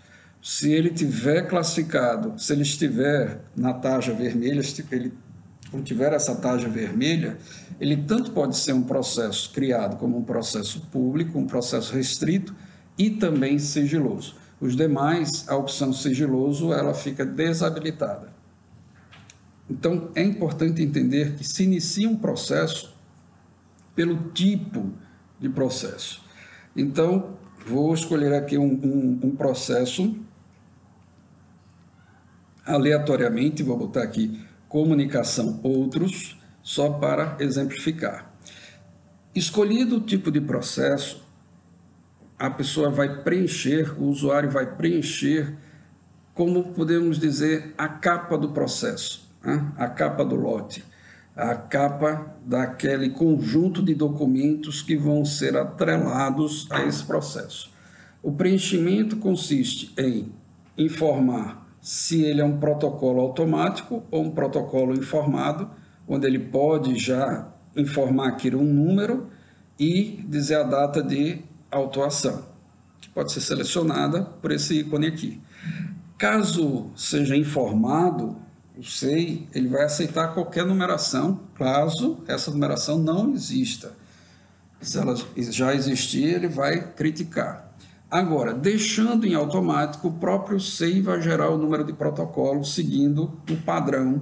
Se ele tiver classificado, se ele estiver na tarja vermelha, ele tiver essa tarja vermelha, ele tanto pode ser um processo criado como um processo público, um processo restrito e também sigiloso. Os demais, a opção sigiloso, ela fica desabilitada. Então, é importante entender que se inicia um processo pelo tipo de processo. Então, vou escolher aqui um, um, um processo aleatoriamente, vou botar aqui comunicação outros, só para exemplificar. Escolhido o tipo de processo, a pessoa vai preencher, o usuário vai preencher, como podemos dizer, a capa do processo, né? a capa do lote a capa daquele conjunto de documentos que vão ser atrelados a esse processo. O preenchimento consiste em informar se ele é um protocolo automático ou um protocolo informado, onde ele pode já informar aqui um número e dizer a data de autuação, que pode ser selecionada por esse ícone aqui. Caso seja informado, o SEI ele vai aceitar qualquer numeração, caso essa numeração não exista. Se ela já existir, ele vai criticar. Agora, deixando em automático, o próprio SEI vai gerar o número de protocolo seguindo o padrão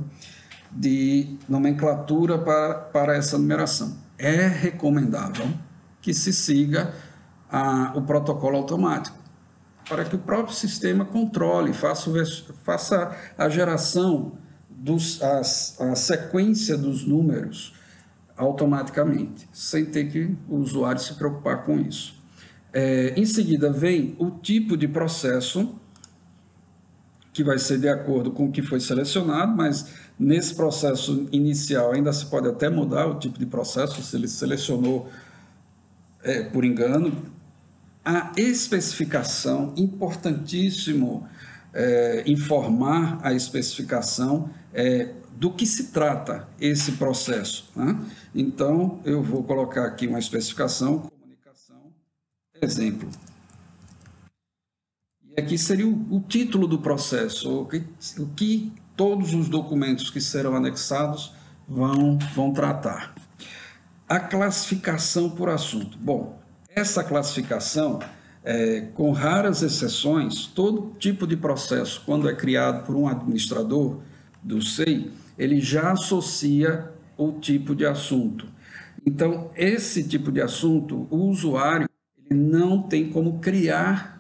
de nomenclatura para, para essa numeração. É recomendável que se siga a, o protocolo automático, para que o próprio sistema controle, faça, faça a geração dos, as, a sequência dos números automaticamente, sem ter que o usuário se preocupar com isso. É, em seguida vem o tipo de processo, que vai ser de acordo com o que foi selecionado, mas nesse processo inicial ainda se pode até mudar o tipo de processo, se ele selecionou é, por engano. A especificação, importantíssimo é, informar a especificação é, do que se trata esse processo. Né? Então, eu vou colocar aqui uma especificação, exemplo. E aqui seria o, o título do processo, o que, o que todos os documentos que serão anexados vão, vão tratar. A classificação por assunto. Bom, essa classificação é, com raras exceções, todo tipo de processo, quando é criado por um administrador do SEI, ele já associa o tipo de assunto. Então, esse tipo de assunto, o usuário ele não tem como criar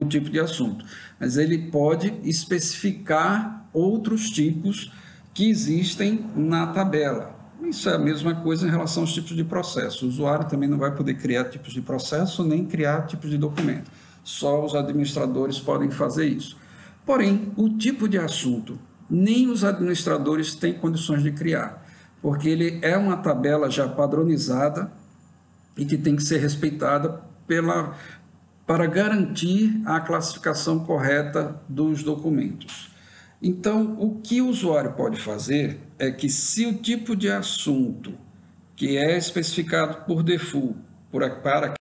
o tipo de assunto, mas ele pode especificar outros tipos que existem na tabela. Isso é a mesma coisa em relação aos tipos de processo. O usuário também não vai poder criar tipos de processo nem criar tipos de documento. Só os administradores podem fazer isso. Porém, o tipo de assunto nem os administradores têm condições de criar, porque ele é uma tabela já padronizada e que tem que ser respeitada pela, para garantir a classificação correta dos documentos. Então, o que o usuário pode fazer é que, se o tipo de assunto que é especificado por default por, para,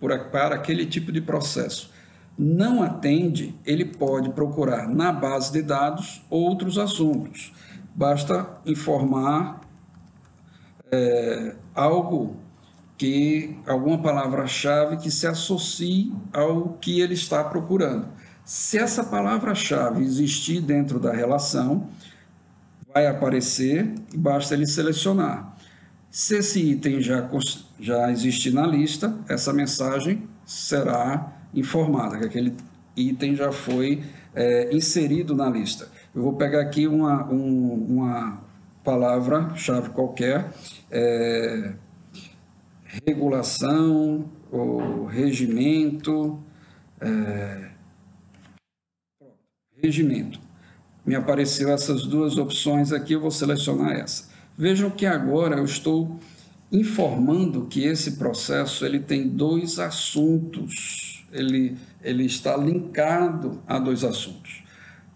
por, para aquele tipo de processo não atende, ele pode procurar na base de dados outros assuntos. Basta informar é, algo que alguma palavra-chave que se associe ao que ele está procurando. Se essa palavra-chave existir dentro da relação, vai aparecer e basta ele selecionar. Se esse item já, já existir na lista, essa mensagem será informada, que aquele item já foi é, inserido na lista. Eu vou pegar aqui uma, um, uma palavra-chave qualquer, é, regulação ou regimento, é, regimento. Me apareceu essas duas opções aqui, eu vou selecionar essa. Vejam que agora eu estou informando que esse processo ele tem dois assuntos, ele, ele está linkado a dois assuntos.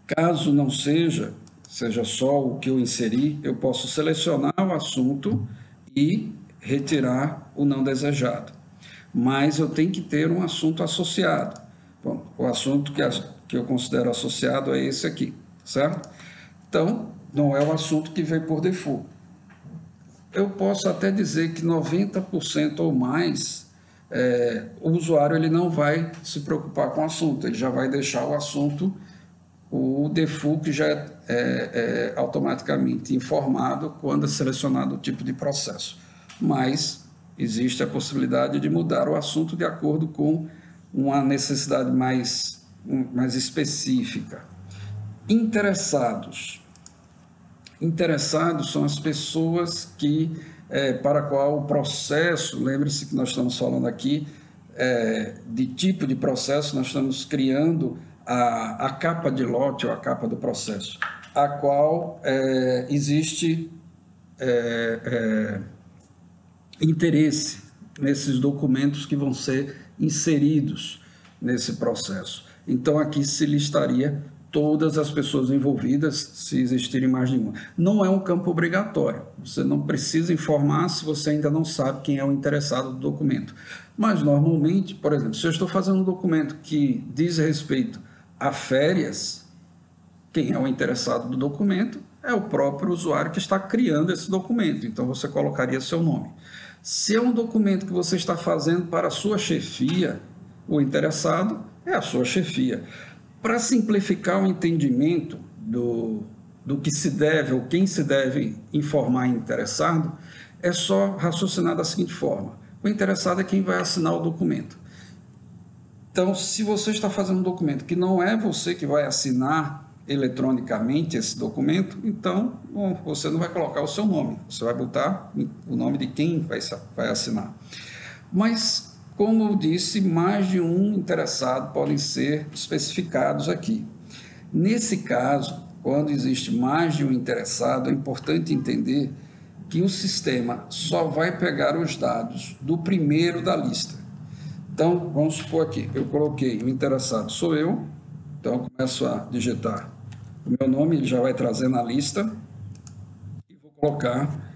Caso não seja, seja só o que eu inseri, eu posso selecionar o assunto e retirar o não desejado. Mas eu tenho que ter um assunto associado. Bom, o assunto que, que eu considero associado é esse aqui, certo? Então, não é o assunto que vem por default. Eu posso até dizer que 90% ou mais é, o usuário ele não vai se preocupar com o assunto, ele já vai deixar o assunto, o default que já é, é, é automaticamente informado quando é selecionado o tipo de processo. Mas existe a possibilidade de mudar o assunto de acordo com uma necessidade mais, mais específica. Interessados. Interessados são as pessoas que é, para qual o processo, lembre-se que nós estamos falando aqui é, de tipo de processo, nós estamos criando a, a capa de lote ou a capa do processo, a qual é, existe é, é, interesse nesses documentos que vão ser inseridos nesse processo. Então aqui se listaria todas as pessoas envolvidas, se existirem mais de uma. Não é um campo obrigatório. Você não precisa informar se você ainda não sabe quem é o interessado do documento. Mas, normalmente, por exemplo, se eu estou fazendo um documento que diz respeito a férias, quem é o interessado do documento é o próprio usuário que está criando esse documento. Então, você colocaria seu nome. Se é um documento que você está fazendo para a sua chefia, o interessado é a sua chefia. Para simplificar o entendimento do, do que se deve ou quem se deve informar interessado, é só raciocinar da seguinte forma: o interessado é quem vai assinar o documento. Então, se você está fazendo um documento que não é você que vai assinar eletronicamente esse documento, então bom, você não vai colocar o seu nome, você vai botar o nome de quem vai, vai assinar. Mas como eu disse, mais de um interessado podem ser especificados aqui. Nesse caso, quando existe mais de um interessado, é importante entender que o sistema só vai pegar os dados do primeiro da lista. Então, vamos supor aqui, eu coloquei o interessado sou eu, então eu começo a digitar o meu nome, ele já vai trazer na lista e vou colocar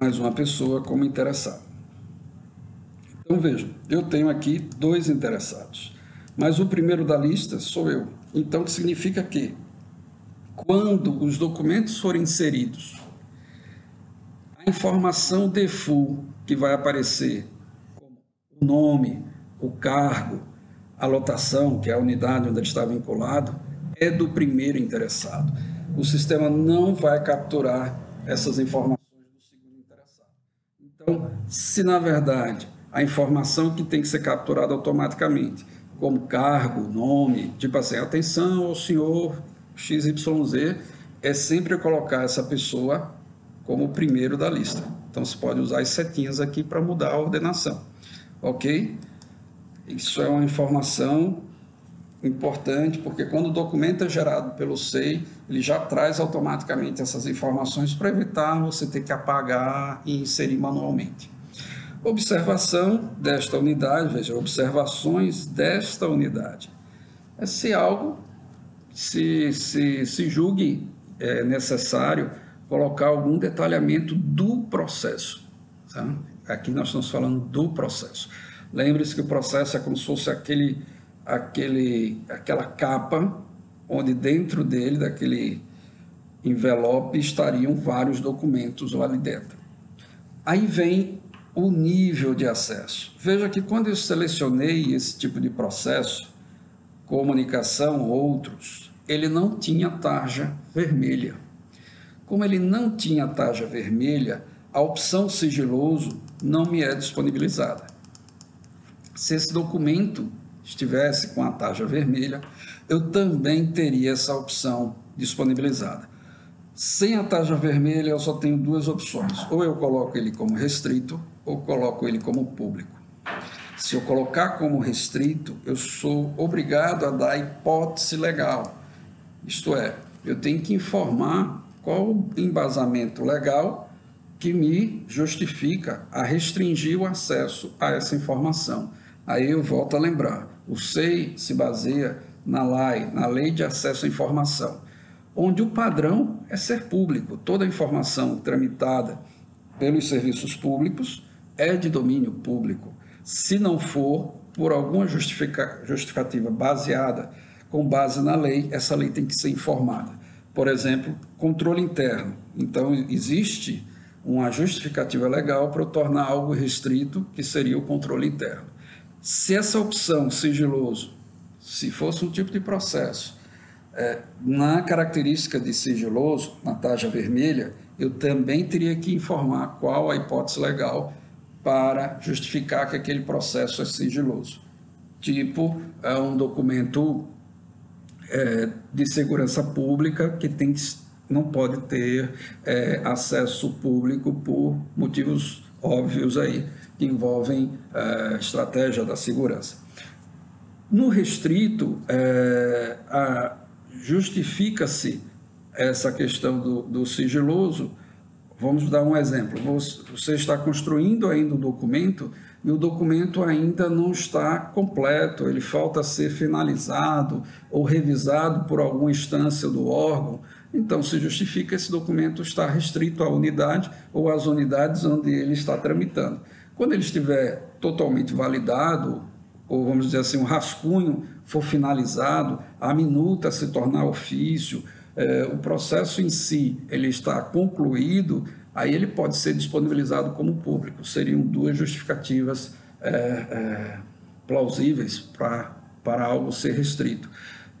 mais uma pessoa como interessado. Então vejam, eu tenho aqui dois interessados, mas o primeiro da lista sou eu. Então significa que quando os documentos forem inseridos, a informação default que vai aparecer, como o nome, o cargo, a lotação, que é a unidade onde ele está vinculado, é do primeiro interessado. O sistema não vai capturar essas informações do segundo interessado. Então, se na verdade a informação que tem que ser capturada automaticamente, como cargo, nome, tipo assim, atenção ao senhor XYZ, é sempre colocar essa pessoa como o primeiro da lista. Então você pode usar as setinhas aqui para mudar a ordenação, ok? Isso é uma informação importante, porque quando o documento é gerado pelo SEI, ele já traz automaticamente essas informações para evitar você ter que apagar e inserir manualmente. Observação desta unidade, veja, observações desta unidade. É se algo se, se, se julgue é, necessário colocar algum detalhamento do processo. Tá? Aqui nós estamos falando do processo. Lembre-se que o processo é como se fosse aquele, aquele, aquela capa onde dentro dele, daquele envelope, estariam vários documentos lá dentro. Aí vem o nível de acesso. Veja que quando eu selecionei esse tipo de processo, comunicação, outros, ele não tinha tarja vermelha. Como ele não tinha tarja vermelha, a opção sigiloso não me é disponibilizada. Se esse documento estivesse com a tarja vermelha, eu também teria essa opção disponibilizada. Sem a tarja vermelha, eu só tenho duas opções. Ou eu coloco ele como restrito, ou coloco ele como público. Se eu colocar como restrito, eu sou obrigado a dar hipótese legal. Isto é, eu tenho que informar qual o embasamento legal que me justifica a restringir o acesso a essa informação. Aí eu volto a lembrar, o SEI se baseia na LAI, na Lei de Acesso à Informação, onde o padrão é ser público. Toda a informação tramitada pelos serviços públicos, é de domínio público. Se não for, por alguma justificativa baseada com base na lei, essa lei tem que ser informada. Por exemplo, controle interno. Então, existe uma justificativa legal para tornar algo restrito, que seria o controle interno. Se essa opção sigiloso, se fosse um tipo de processo, é, na característica de sigiloso, na taxa vermelha, eu também teria que informar qual a hipótese legal para justificar que aquele processo é sigiloso. Tipo, é um documento é, de segurança pública que tem, não pode ter é, acesso público por motivos óbvios aí que envolvem é, estratégia da segurança. No restrito, é, justifica-se essa questão do, do sigiloso. Vamos dar um exemplo. Você está construindo ainda o documento e o documento ainda não está completo, ele falta ser finalizado ou revisado por alguma instância do órgão. Então, se justifica esse documento estar restrito à unidade ou às unidades onde ele está tramitando. Quando ele estiver totalmente validado, ou vamos dizer assim, o um rascunho for finalizado, a minuta se tornar ofício, eh, o processo em si ele está concluído, aí ele pode ser disponibilizado como público. Seriam duas justificativas é, é, plausíveis para, para algo ser restrito.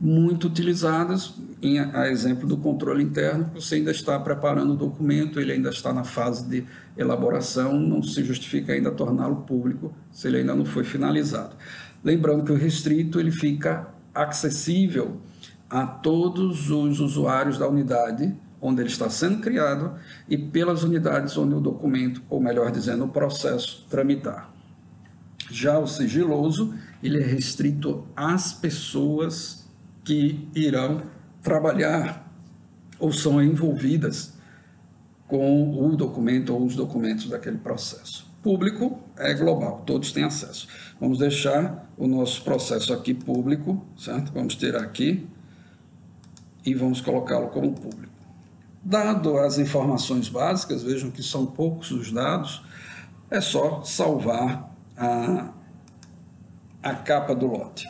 Muito utilizadas, em, a exemplo do controle interno, você ainda está preparando o documento, ele ainda está na fase de elaboração, não se justifica ainda torná-lo público se ele ainda não foi finalizado. Lembrando que o restrito ele fica acessível a todos os usuários da unidade onde ele está sendo criado e pelas unidades onde o documento, ou melhor dizendo, o processo tramitar. Já o sigiloso, ele é restrito às pessoas que irão trabalhar ou são envolvidas com o documento ou os documentos daquele processo. Público é global, todos têm acesso. Vamos deixar o nosso processo aqui público, certo? Vamos tirar aqui e vamos colocá-lo como público. Dado as informações básicas, vejam que são poucos os dados, é só salvar a, a capa do lote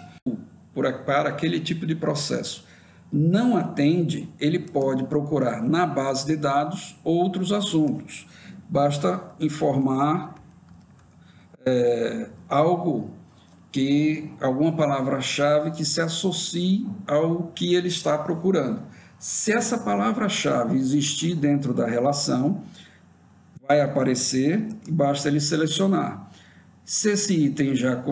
para aquele tipo de processo. Não atende, ele pode procurar na base de dados outros assuntos. Basta informar é, algo que alguma palavra-chave que se associe ao que ele está procurando. Se essa palavra-chave existir dentro da relação, vai aparecer e basta ele selecionar. Se esse item já,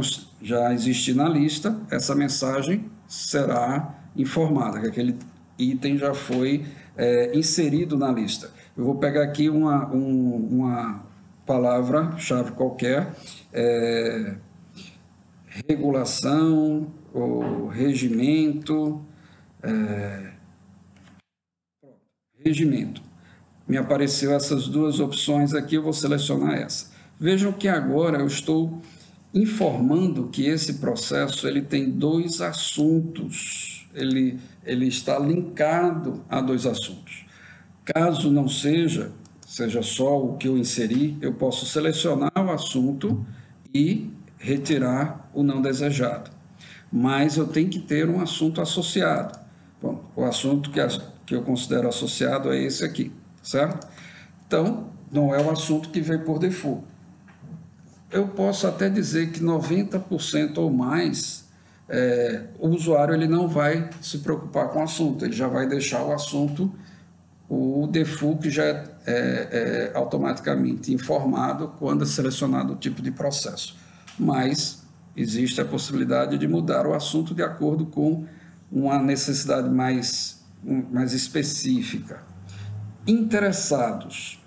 já existir na lista, essa mensagem será informada, que aquele item já foi é, inserido na lista. Eu vou pegar aqui uma, um, uma palavra-chave qualquer, é, regulação ou regimento, é, regimento. Me apareceu essas duas opções aqui, eu vou selecionar essa. Vejam que agora eu estou informando que esse processo ele tem dois assuntos, ele, ele está linkado a dois assuntos. Caso não seja, seja só o que eu inseri, eu posso selecionar o assunto e retirar o não desejado. Mas eu tenho que ter um assunto associado. Bom, o assunto que que eu considero associado a esse aqui, certo? Então, não é o assunto que vem por default. Eu posso até dizer que 90% ou mais é, o usuário ele não vai se preocupar com o assunto, ele já vai deixar o assunto, o default já é, é, é automaticamente informado quando é selecionado o tipo de processo. Mas existe a possibilidade de mudar o assunto de acordo com uma necessidade mais mais específica. Interessados.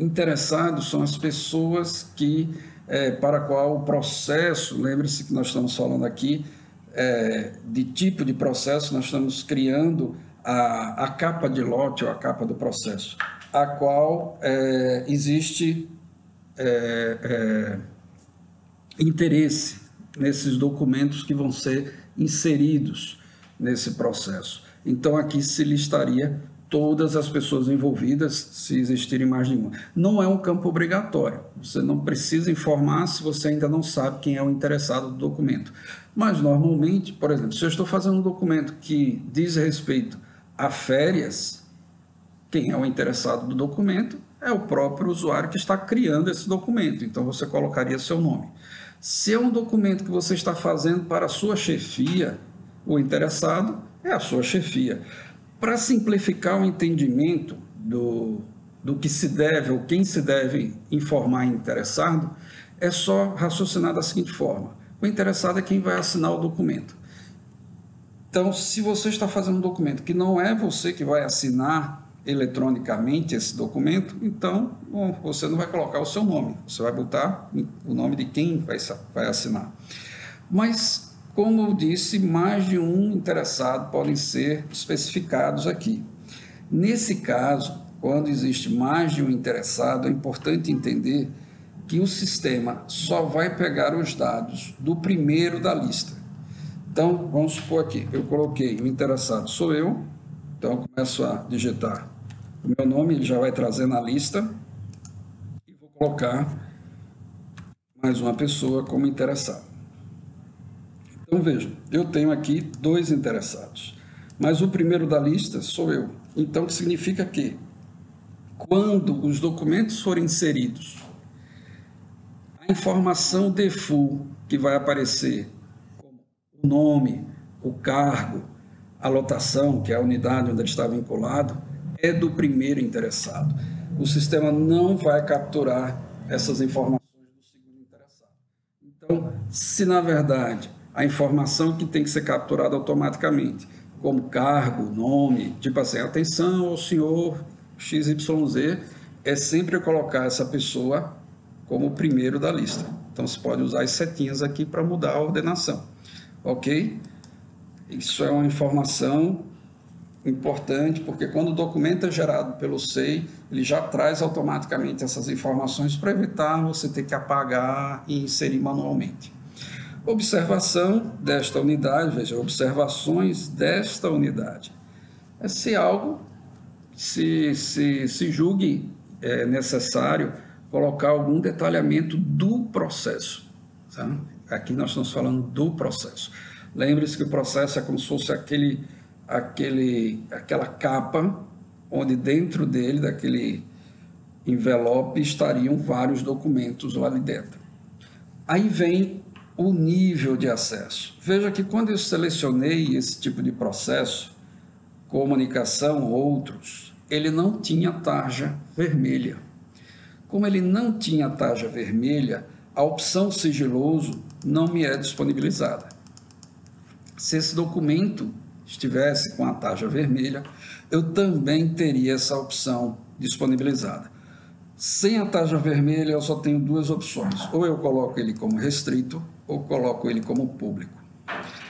Interessados são as pessoas que, é, para qual o processo, lembre-se que nós estamos falando aqui é, de tipo de processo, nós estamos criando a, a capa de lote ou a capa do processo, a qual é, existe é, é, interesse nesses documentos que vão ser inseridos nesse processo. Então aqui se listaria todas as pessoas envolvidas, se existirem mais de uma. Não é um campo obrigatório. Você não precisa informar se você ainda não sabe quem é o interessado do documento. Mas, normalmente, por exemplo, se eu estou fazendo um documento que diz respeito a férias, quem é o interessado do documento é o próprio usuário que está criando esse documento. Então, você colocaria seu nome. Se é um documento que você está fazendo para a sua chefia, o interessado é a sua chefia. Para simplificar o entendimento do, do que se deve ou quem se deve informar interessado, é só raciocinar da seguinte forma: o interessado é quem vai assinar o documento. Então, se você está fazendo um documento que não é você que vai assinar eletronicamente esse documento, então bom, você não vai colocar o seu nome, você vai botar o nome de quem vai, vai assinar. Mas como eu disse, mais de um interessado podem ser especificados aqui. Nesse caso, quando existe mais de um interessado, é importante entender que o sistema só vai pegar os dados do primeiro da lista. Então, vamos supor aqui, eu coloquei o interessado sou eu, então eu começo a digitar o meu nome, ele já vai trazer na lista e vou colocar mais uma pessoa como interessado. Então vejam, eu tenho aqui dois interessados, mas o primeiro da lista sou eu. Então significa que quando os documentos forem inseridos, a informação default que vai aparecer, como o nome, o cargo, a lotação, que é a unidade onde ele está vinculado, é do primeiro interessado. O sistema não vai capturar essas informações do segundo interessado. Então, se na verdade a informação que tem que ser capturada automaticamente, como cargo, nome, tipo assim, atenção ao senhor XYZ, é sempre colocar essa pessoa como o primeiro da lista. Então você pode usar as setinhas aqui para mudar a ordenação, ok? Isso é uma informação importante, porque quando o documento é gerado pelo SEI, ele já traz automaticamente essas informações para evitar você ter que apagar e inserir manualmente. Observação desta unidade, veja, observações desta unidade. É se algo, se, se, se julgue é, necessário colocar algum detalhamento do processo. Tá? Aqui nós estamos falando do processo. Lembre-se que o processo é como se fosse aquele, aquele, aquela capa onde dentro dele, daquele envelope, estariam vários documentos lá dentro. Aí vem o nível de acesso. Veja que quando eu selecionei esse tipo de processo, comunicação, outros, ele não tinha tarja vermelha. Como ele não tinha tarja vermelha, a opção sigiloso não me é disponibilizada. Se esse documento estivesse com a tarja vermelha, eu também teria essa opção disponibilizada. Sem a tarja vermelha, eu só tenho duas opções. Ou eu coloco ele como restrito, ou coloco ele como público.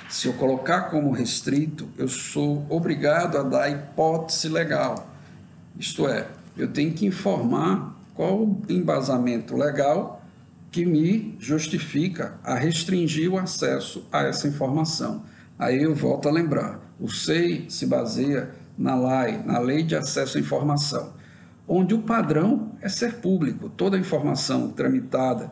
Se eu colocar como restrito, eu sou obrigado a dar hipótese legal. Isto é, eu tenho que informar qual o embasamento legal que me justifica a restringir o acesso a essa informação. Aí eu volto a lembrar, o SEI se baseia na LAI, na Lei de Acesso à Informação, onde o padrão é ser público. Toda a informação tramitada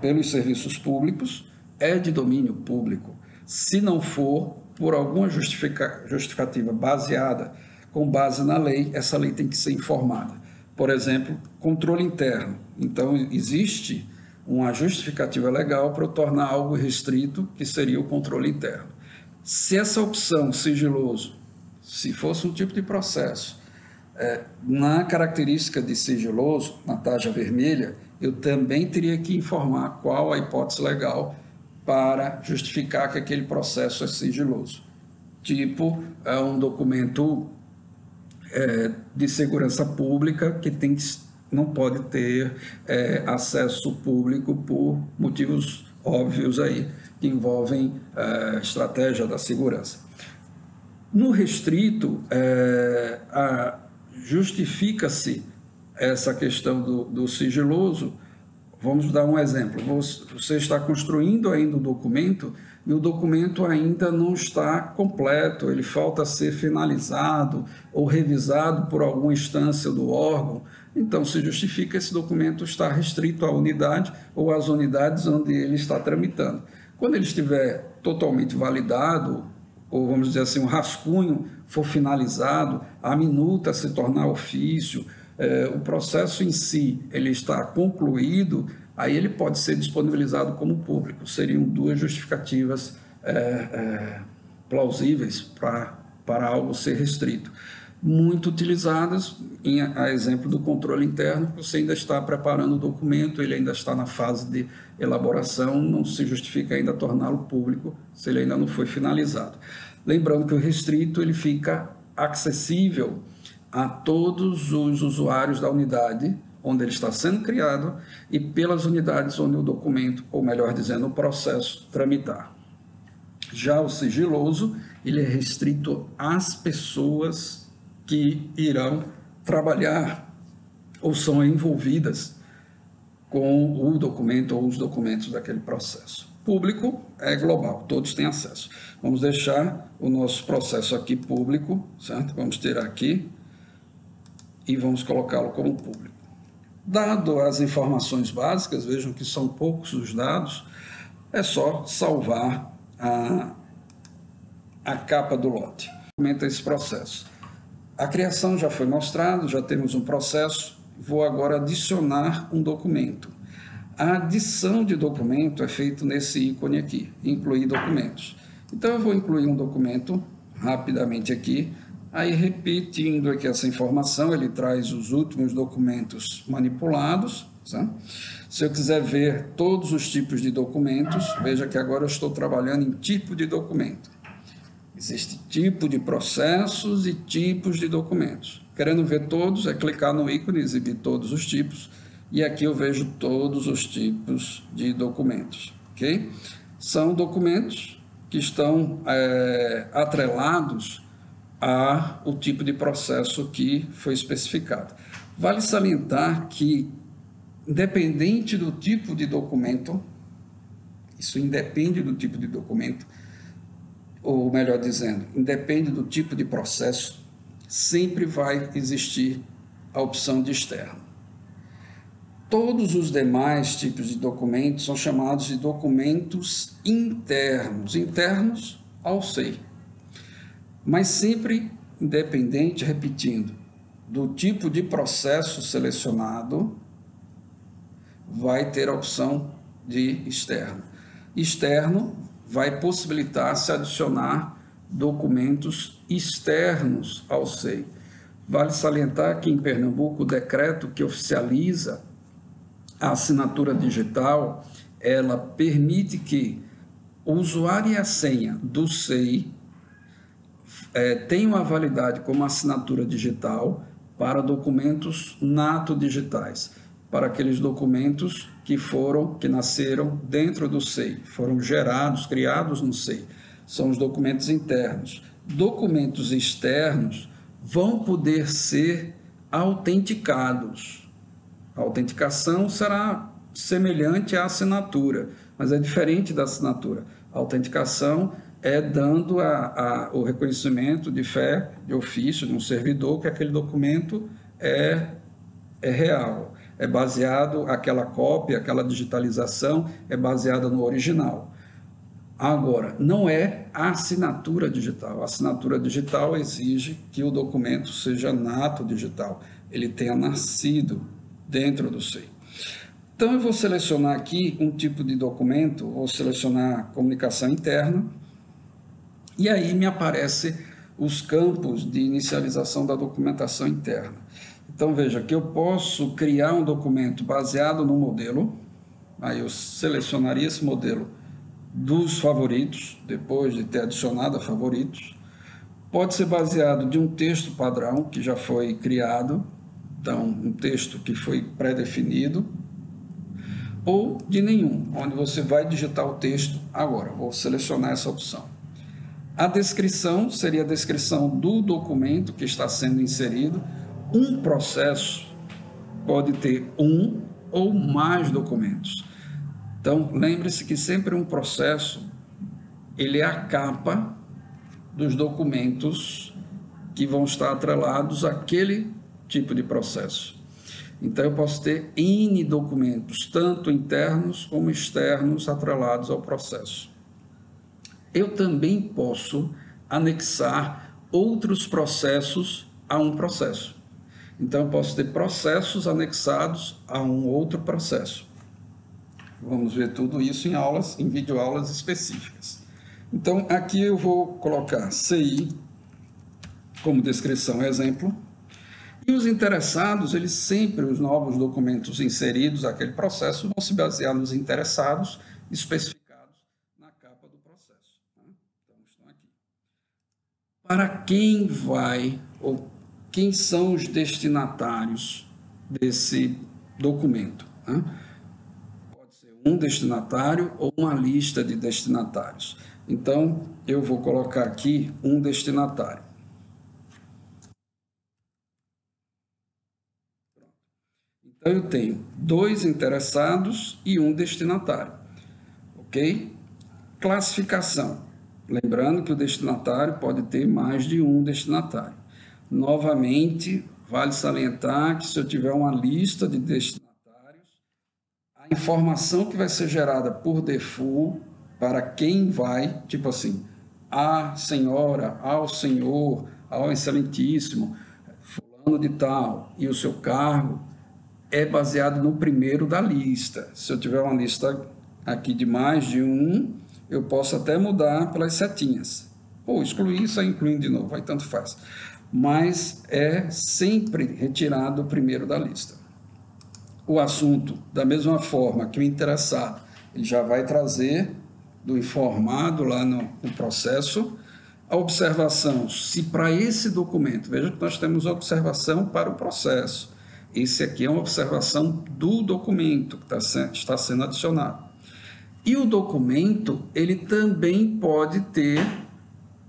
pelos serviços públicos é de domínio público. Se não for, por alguma justificativa baseada com base na lei, essa lei tem que ser informada. Por exemplo, controle interno. Então, existe uma justificativa legal para tornar algo restrito, que seria o controle interno. Se essa opção sigiloso, se fosse um tipo de processo, é, na característica de sigiloso, na taxa vermelha, eu também teria que informar qual a hipótese legal para justificar que aquele processo é sigiloso. Tipo, é um documento é, de segurança pública que tem não pode ter é, acesso público por motivos óbvios aí que envolvem é, estratégia da segurança. No restrito, é, justifica-se essa questão do, do sigiloso vamos dar um exemplo. Você está construindo ainda o documento e o documento ainda não está completo, ele falta ser finalizado ou revisado por alguma instância do órgão. Então, se justifica esse documento estar restrito à unidade ou às unidades onde ele está tramitando. Quando ele estiver totalmente validado, ou vamos dizer assim, o um rascunho for finalizado, a minuta se tornar ofício, eh, o processo em si ele está concluído, aí ele pode ser disponibilizado como público. Seriam duas justificativas eh, eh, plausíveis para, para algo ser restrito muito utilizadas, em, a exemplo do controle interno, você ainda está preparando o documento, ele ainda está na fase de elaboração, não se justifica ainda torná-lo público se ele ainda não foi finalizado. Lembrando que o restrito ele fica acessível a todos os usuários da unidade onde ele está sendo criado e pelas unidades onde o documento, ou melhor dizendo, o processo tramitar. Já o sigiloso, ele é restrito às pessoas que irão trabalhar ou são envolvidas com o documento ou os documentos daquele processo. Público é global, todos têm acesso. Vamos deixar o nosso processo aqui público, certo? Vamos tirar aqui e vamos colocá-lo como público. Dado as informações básicas, vejam que são poucos os dados, é só salvar a, a capa do lote. Comenta esse processo. A criação já foi mostrada, já temos um processo. Vou agora adicionar um documento. A adição de documento é feita nesse ícone aqui, incluir documentos. Então eu vou incluir um documento rapidamente aqui. Aí repetindo aqui essa informação, ele traz os últimos documentos manipulados. Tá? Se eu quiser ver todos os tipos de documentos, veja que agora eu estou trabalhando em tipo de documento. Existe tipo de processos e tipos de documentos. Querendo ver todos, é clicar no ícone, exibir todos os tipos, e aqui eu vejo todos os tipos de documentos. ok? São documentos que estão é, atrelados ao tipo de processo que foi especificado. Vale salientar que, independente do tipo de documento, isso independe do tipo de documento, ou melhor dizendo, independe do tipo de processo, sempre vai existir a opção de externo. Todos os demais tipos de documentos são chamados de documentos internos, internos ao SEI. Mas sempre independente, repetindo, do tipo de processo selecionado, vai ter a opção de externo. Externo vai possibilitar se adicionar documentos externos ao SEI. Vale salientar que em Pernambuco o decreto que oficializa a assinatura digital, ela permite que o usuário e a senha do SEI é, tenham a validade como assinatura digital para documentos nato digitais para aqueles documentos que foram, que nasceram dentro do SEI, foram gerados, criados no SEI. São os documentos internos. Documentos externos vão poder ser autenticados. A autenticação será semelhante à assinatura, mas é diferente da assinatura. A autenticação é dando a, a, o reconhecimento de fé, de ofício, de um servidor, que aquele documento é, é real é baseado, aquela cópia, aquela digitalização é baseada no original. Agora, não é a assinatura digital. A assinatura digital exige que o documento seja nato digital, ele tenha nascido dentro do SEI. Então, eu vou selecionar aqui um tipo de documento, vou selecionar comunicação interna, e aí me aparece os campos de inicialização da documentação interna. Então veja que eu posso criar um documento baseado no modelo, aí eu selecionaria esse modelo dos favoritos, depois de ter adicionado a favoritos. Pode ser baseado de um texto padrão que já foi criado, então um texto que foi pré-definido, ou de nenhum, onde você vai digitar o texto agora. Vou selecionar essa opção. A descrição seria a descrição do documento que está sendo inserido um processo pode ter um ou mais documentos. Então, lembre-se que sempre um processo ele é a capa dos documentos que vão estar atrelados àquele tipo de processo. Então, eu posso ter N documentos, tanto internos como externos, atrelados ao processo. Eu também posso anexar outros processos a um processo. Então, eu posso ter processos anexados a um outro processo. Vamos ver tudo isso em aulas, em videoaulas específicas. Então, aqui eu vou colocar CI como descrição exemplo. E os interessados, eles sempre, os novos documentos inseridos naquele processo, vão se basear nos interessados especificados na capa do processo. Né? Então, estão aqui. Para quem vai, ou quem são os destinatários desse documento? Né? Pode ser um destinatário ou uma lista de destinatários. Então, eu vou colocar aqui um destinatário. Então, eu tenho dois interessados e um destinatário. Ok? Classificação. Lembrando que o destinatário pode ter mais de um destinatário. Novamente, vale salientar que se eu tiver uma lista de destinatários, a informação que vai ser gerada por default para quem vai, tipo assim, a senhora, ao senhor, ao excelentíssimo, fulano de tal, e o seu cargo, é baseado no primeiro da lista. Se eu tiver uma lista aqui de mais de um, eu posso até mudar pelas setinhas. Ou excluir isso, incluindo de novo, aí tanto faz. Mas é sempre retirado primeiro da lista. O assunto, da mesma forma que o interessado, ele já vai trazer do informado lá no, no processo, a observação, se para esse documento, veja que nós temos observação para o processo, esse aqui é uma observação do documento que está, está sendo adicionado. E o documento, ele também pode ter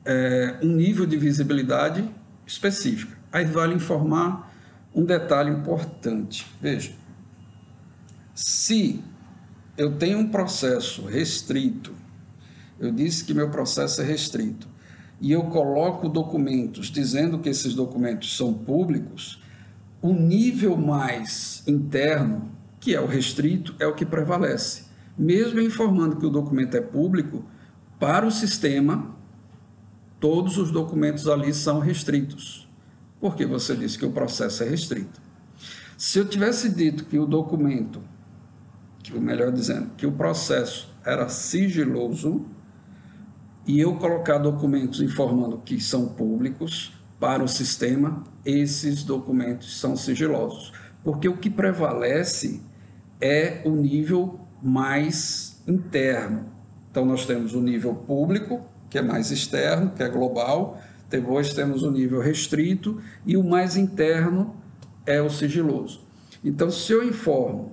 é, um nível de visibilidade específica. Aí vale informar um detalhe importante. Veja, se eu tenho um processo restrito, eu disse que meu processo é restrito, e eu coloco documentos dizendo que esses documentos são públicos, o nível mais interno, que é o restrito, é o que prevalece. Mesmo informando que o documento é público, para o sistema, todos os documentos ali são restritos, porque você disse que o processo é restrito. Se eu tivesse dito que o documento, que melhor dizendo, que o processo era sigiloso, e eu colocar documentos informando que são públicos, para o sistema, esses documentos são sigilosos, porque o que prevalece é o nível mais interno. Então, nós temos o nível público, que é mais externo, que é global, depois temos o nível restrito e o mais interno é o sigiloso. Então, se eu informo,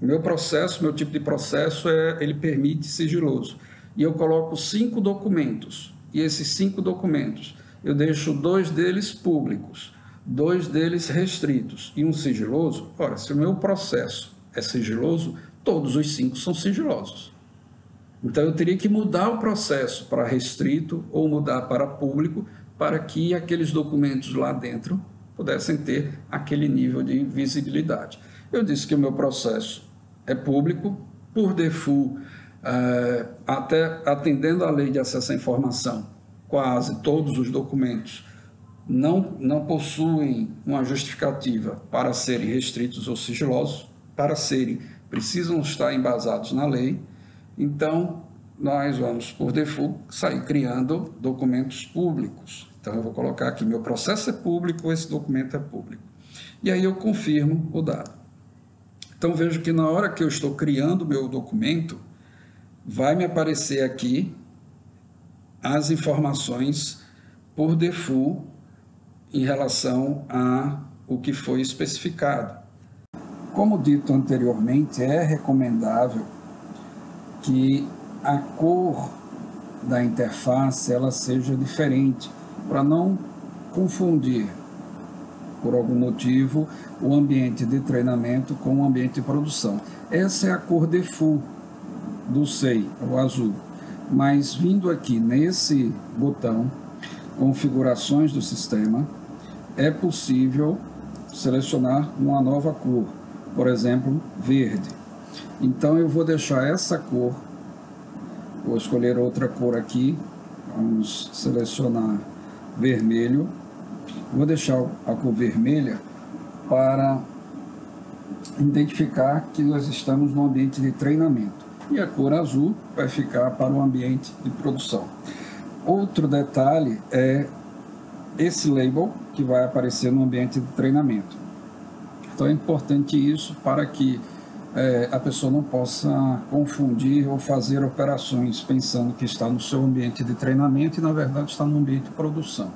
meu processo, meu tipo de processo, é, ele permite sigiloso. E eu coloco cinco documentos, e esses cinco documentos eu deixo dois deles públicos, dois deles restritos e um sigiloso. Ora, se o meu processo é sigiloso, todos os cinco são sigilosos. Então eu teria que mudar o processo para restrito ou mudar para público para que aqueles documentos lá dentro pudessem ter aquele nível de visibilidade. Eu disse que o meu processo é público, por default, é, até atendendo à lei de acesso à informação, quase todos os documentos não, não possuem uma justificativa para serem restritos ou sigilosos, para serem, precisam estar embasados na lei, então nós vamos, por default, sair criando documentos públicos. Então eu vou colocar aqui, meu processo é público, esse documento é público. E aí eu confirmo o dado. Então vejo que na hora que eu estou criando meu documento, vai me aparecer aqui as informações por default em relação a o que foi especificado. Como dito anteriormente, é recomendável que a cor da interface ela seja diferente para não confundir por algum motivo, o ambiente de treinamento com o ambiente de produção. Essa é a cor default do SEI, o azul. Mas vindo aqui nesse botão, configurações do sistema, é possível selecionar uma nova cor, por exemplo, verde. Então eu vou deixar essa cor, vou escolher outra cor aqui, vamos selecionar vermelho, vou deixar a cor vermelha para identificar que nós estamos no ambiente de treinamento e a cor azul vai ficar para o ambiente de produção. Outro detalhe é esse label que vai aparecer no ambiente de treinamento. Então é importante isso para que é, a pessoa não possa confundir ou fazer operações pensando que está no seu ambiente de treinamento e na verdade está no ambiente de produção.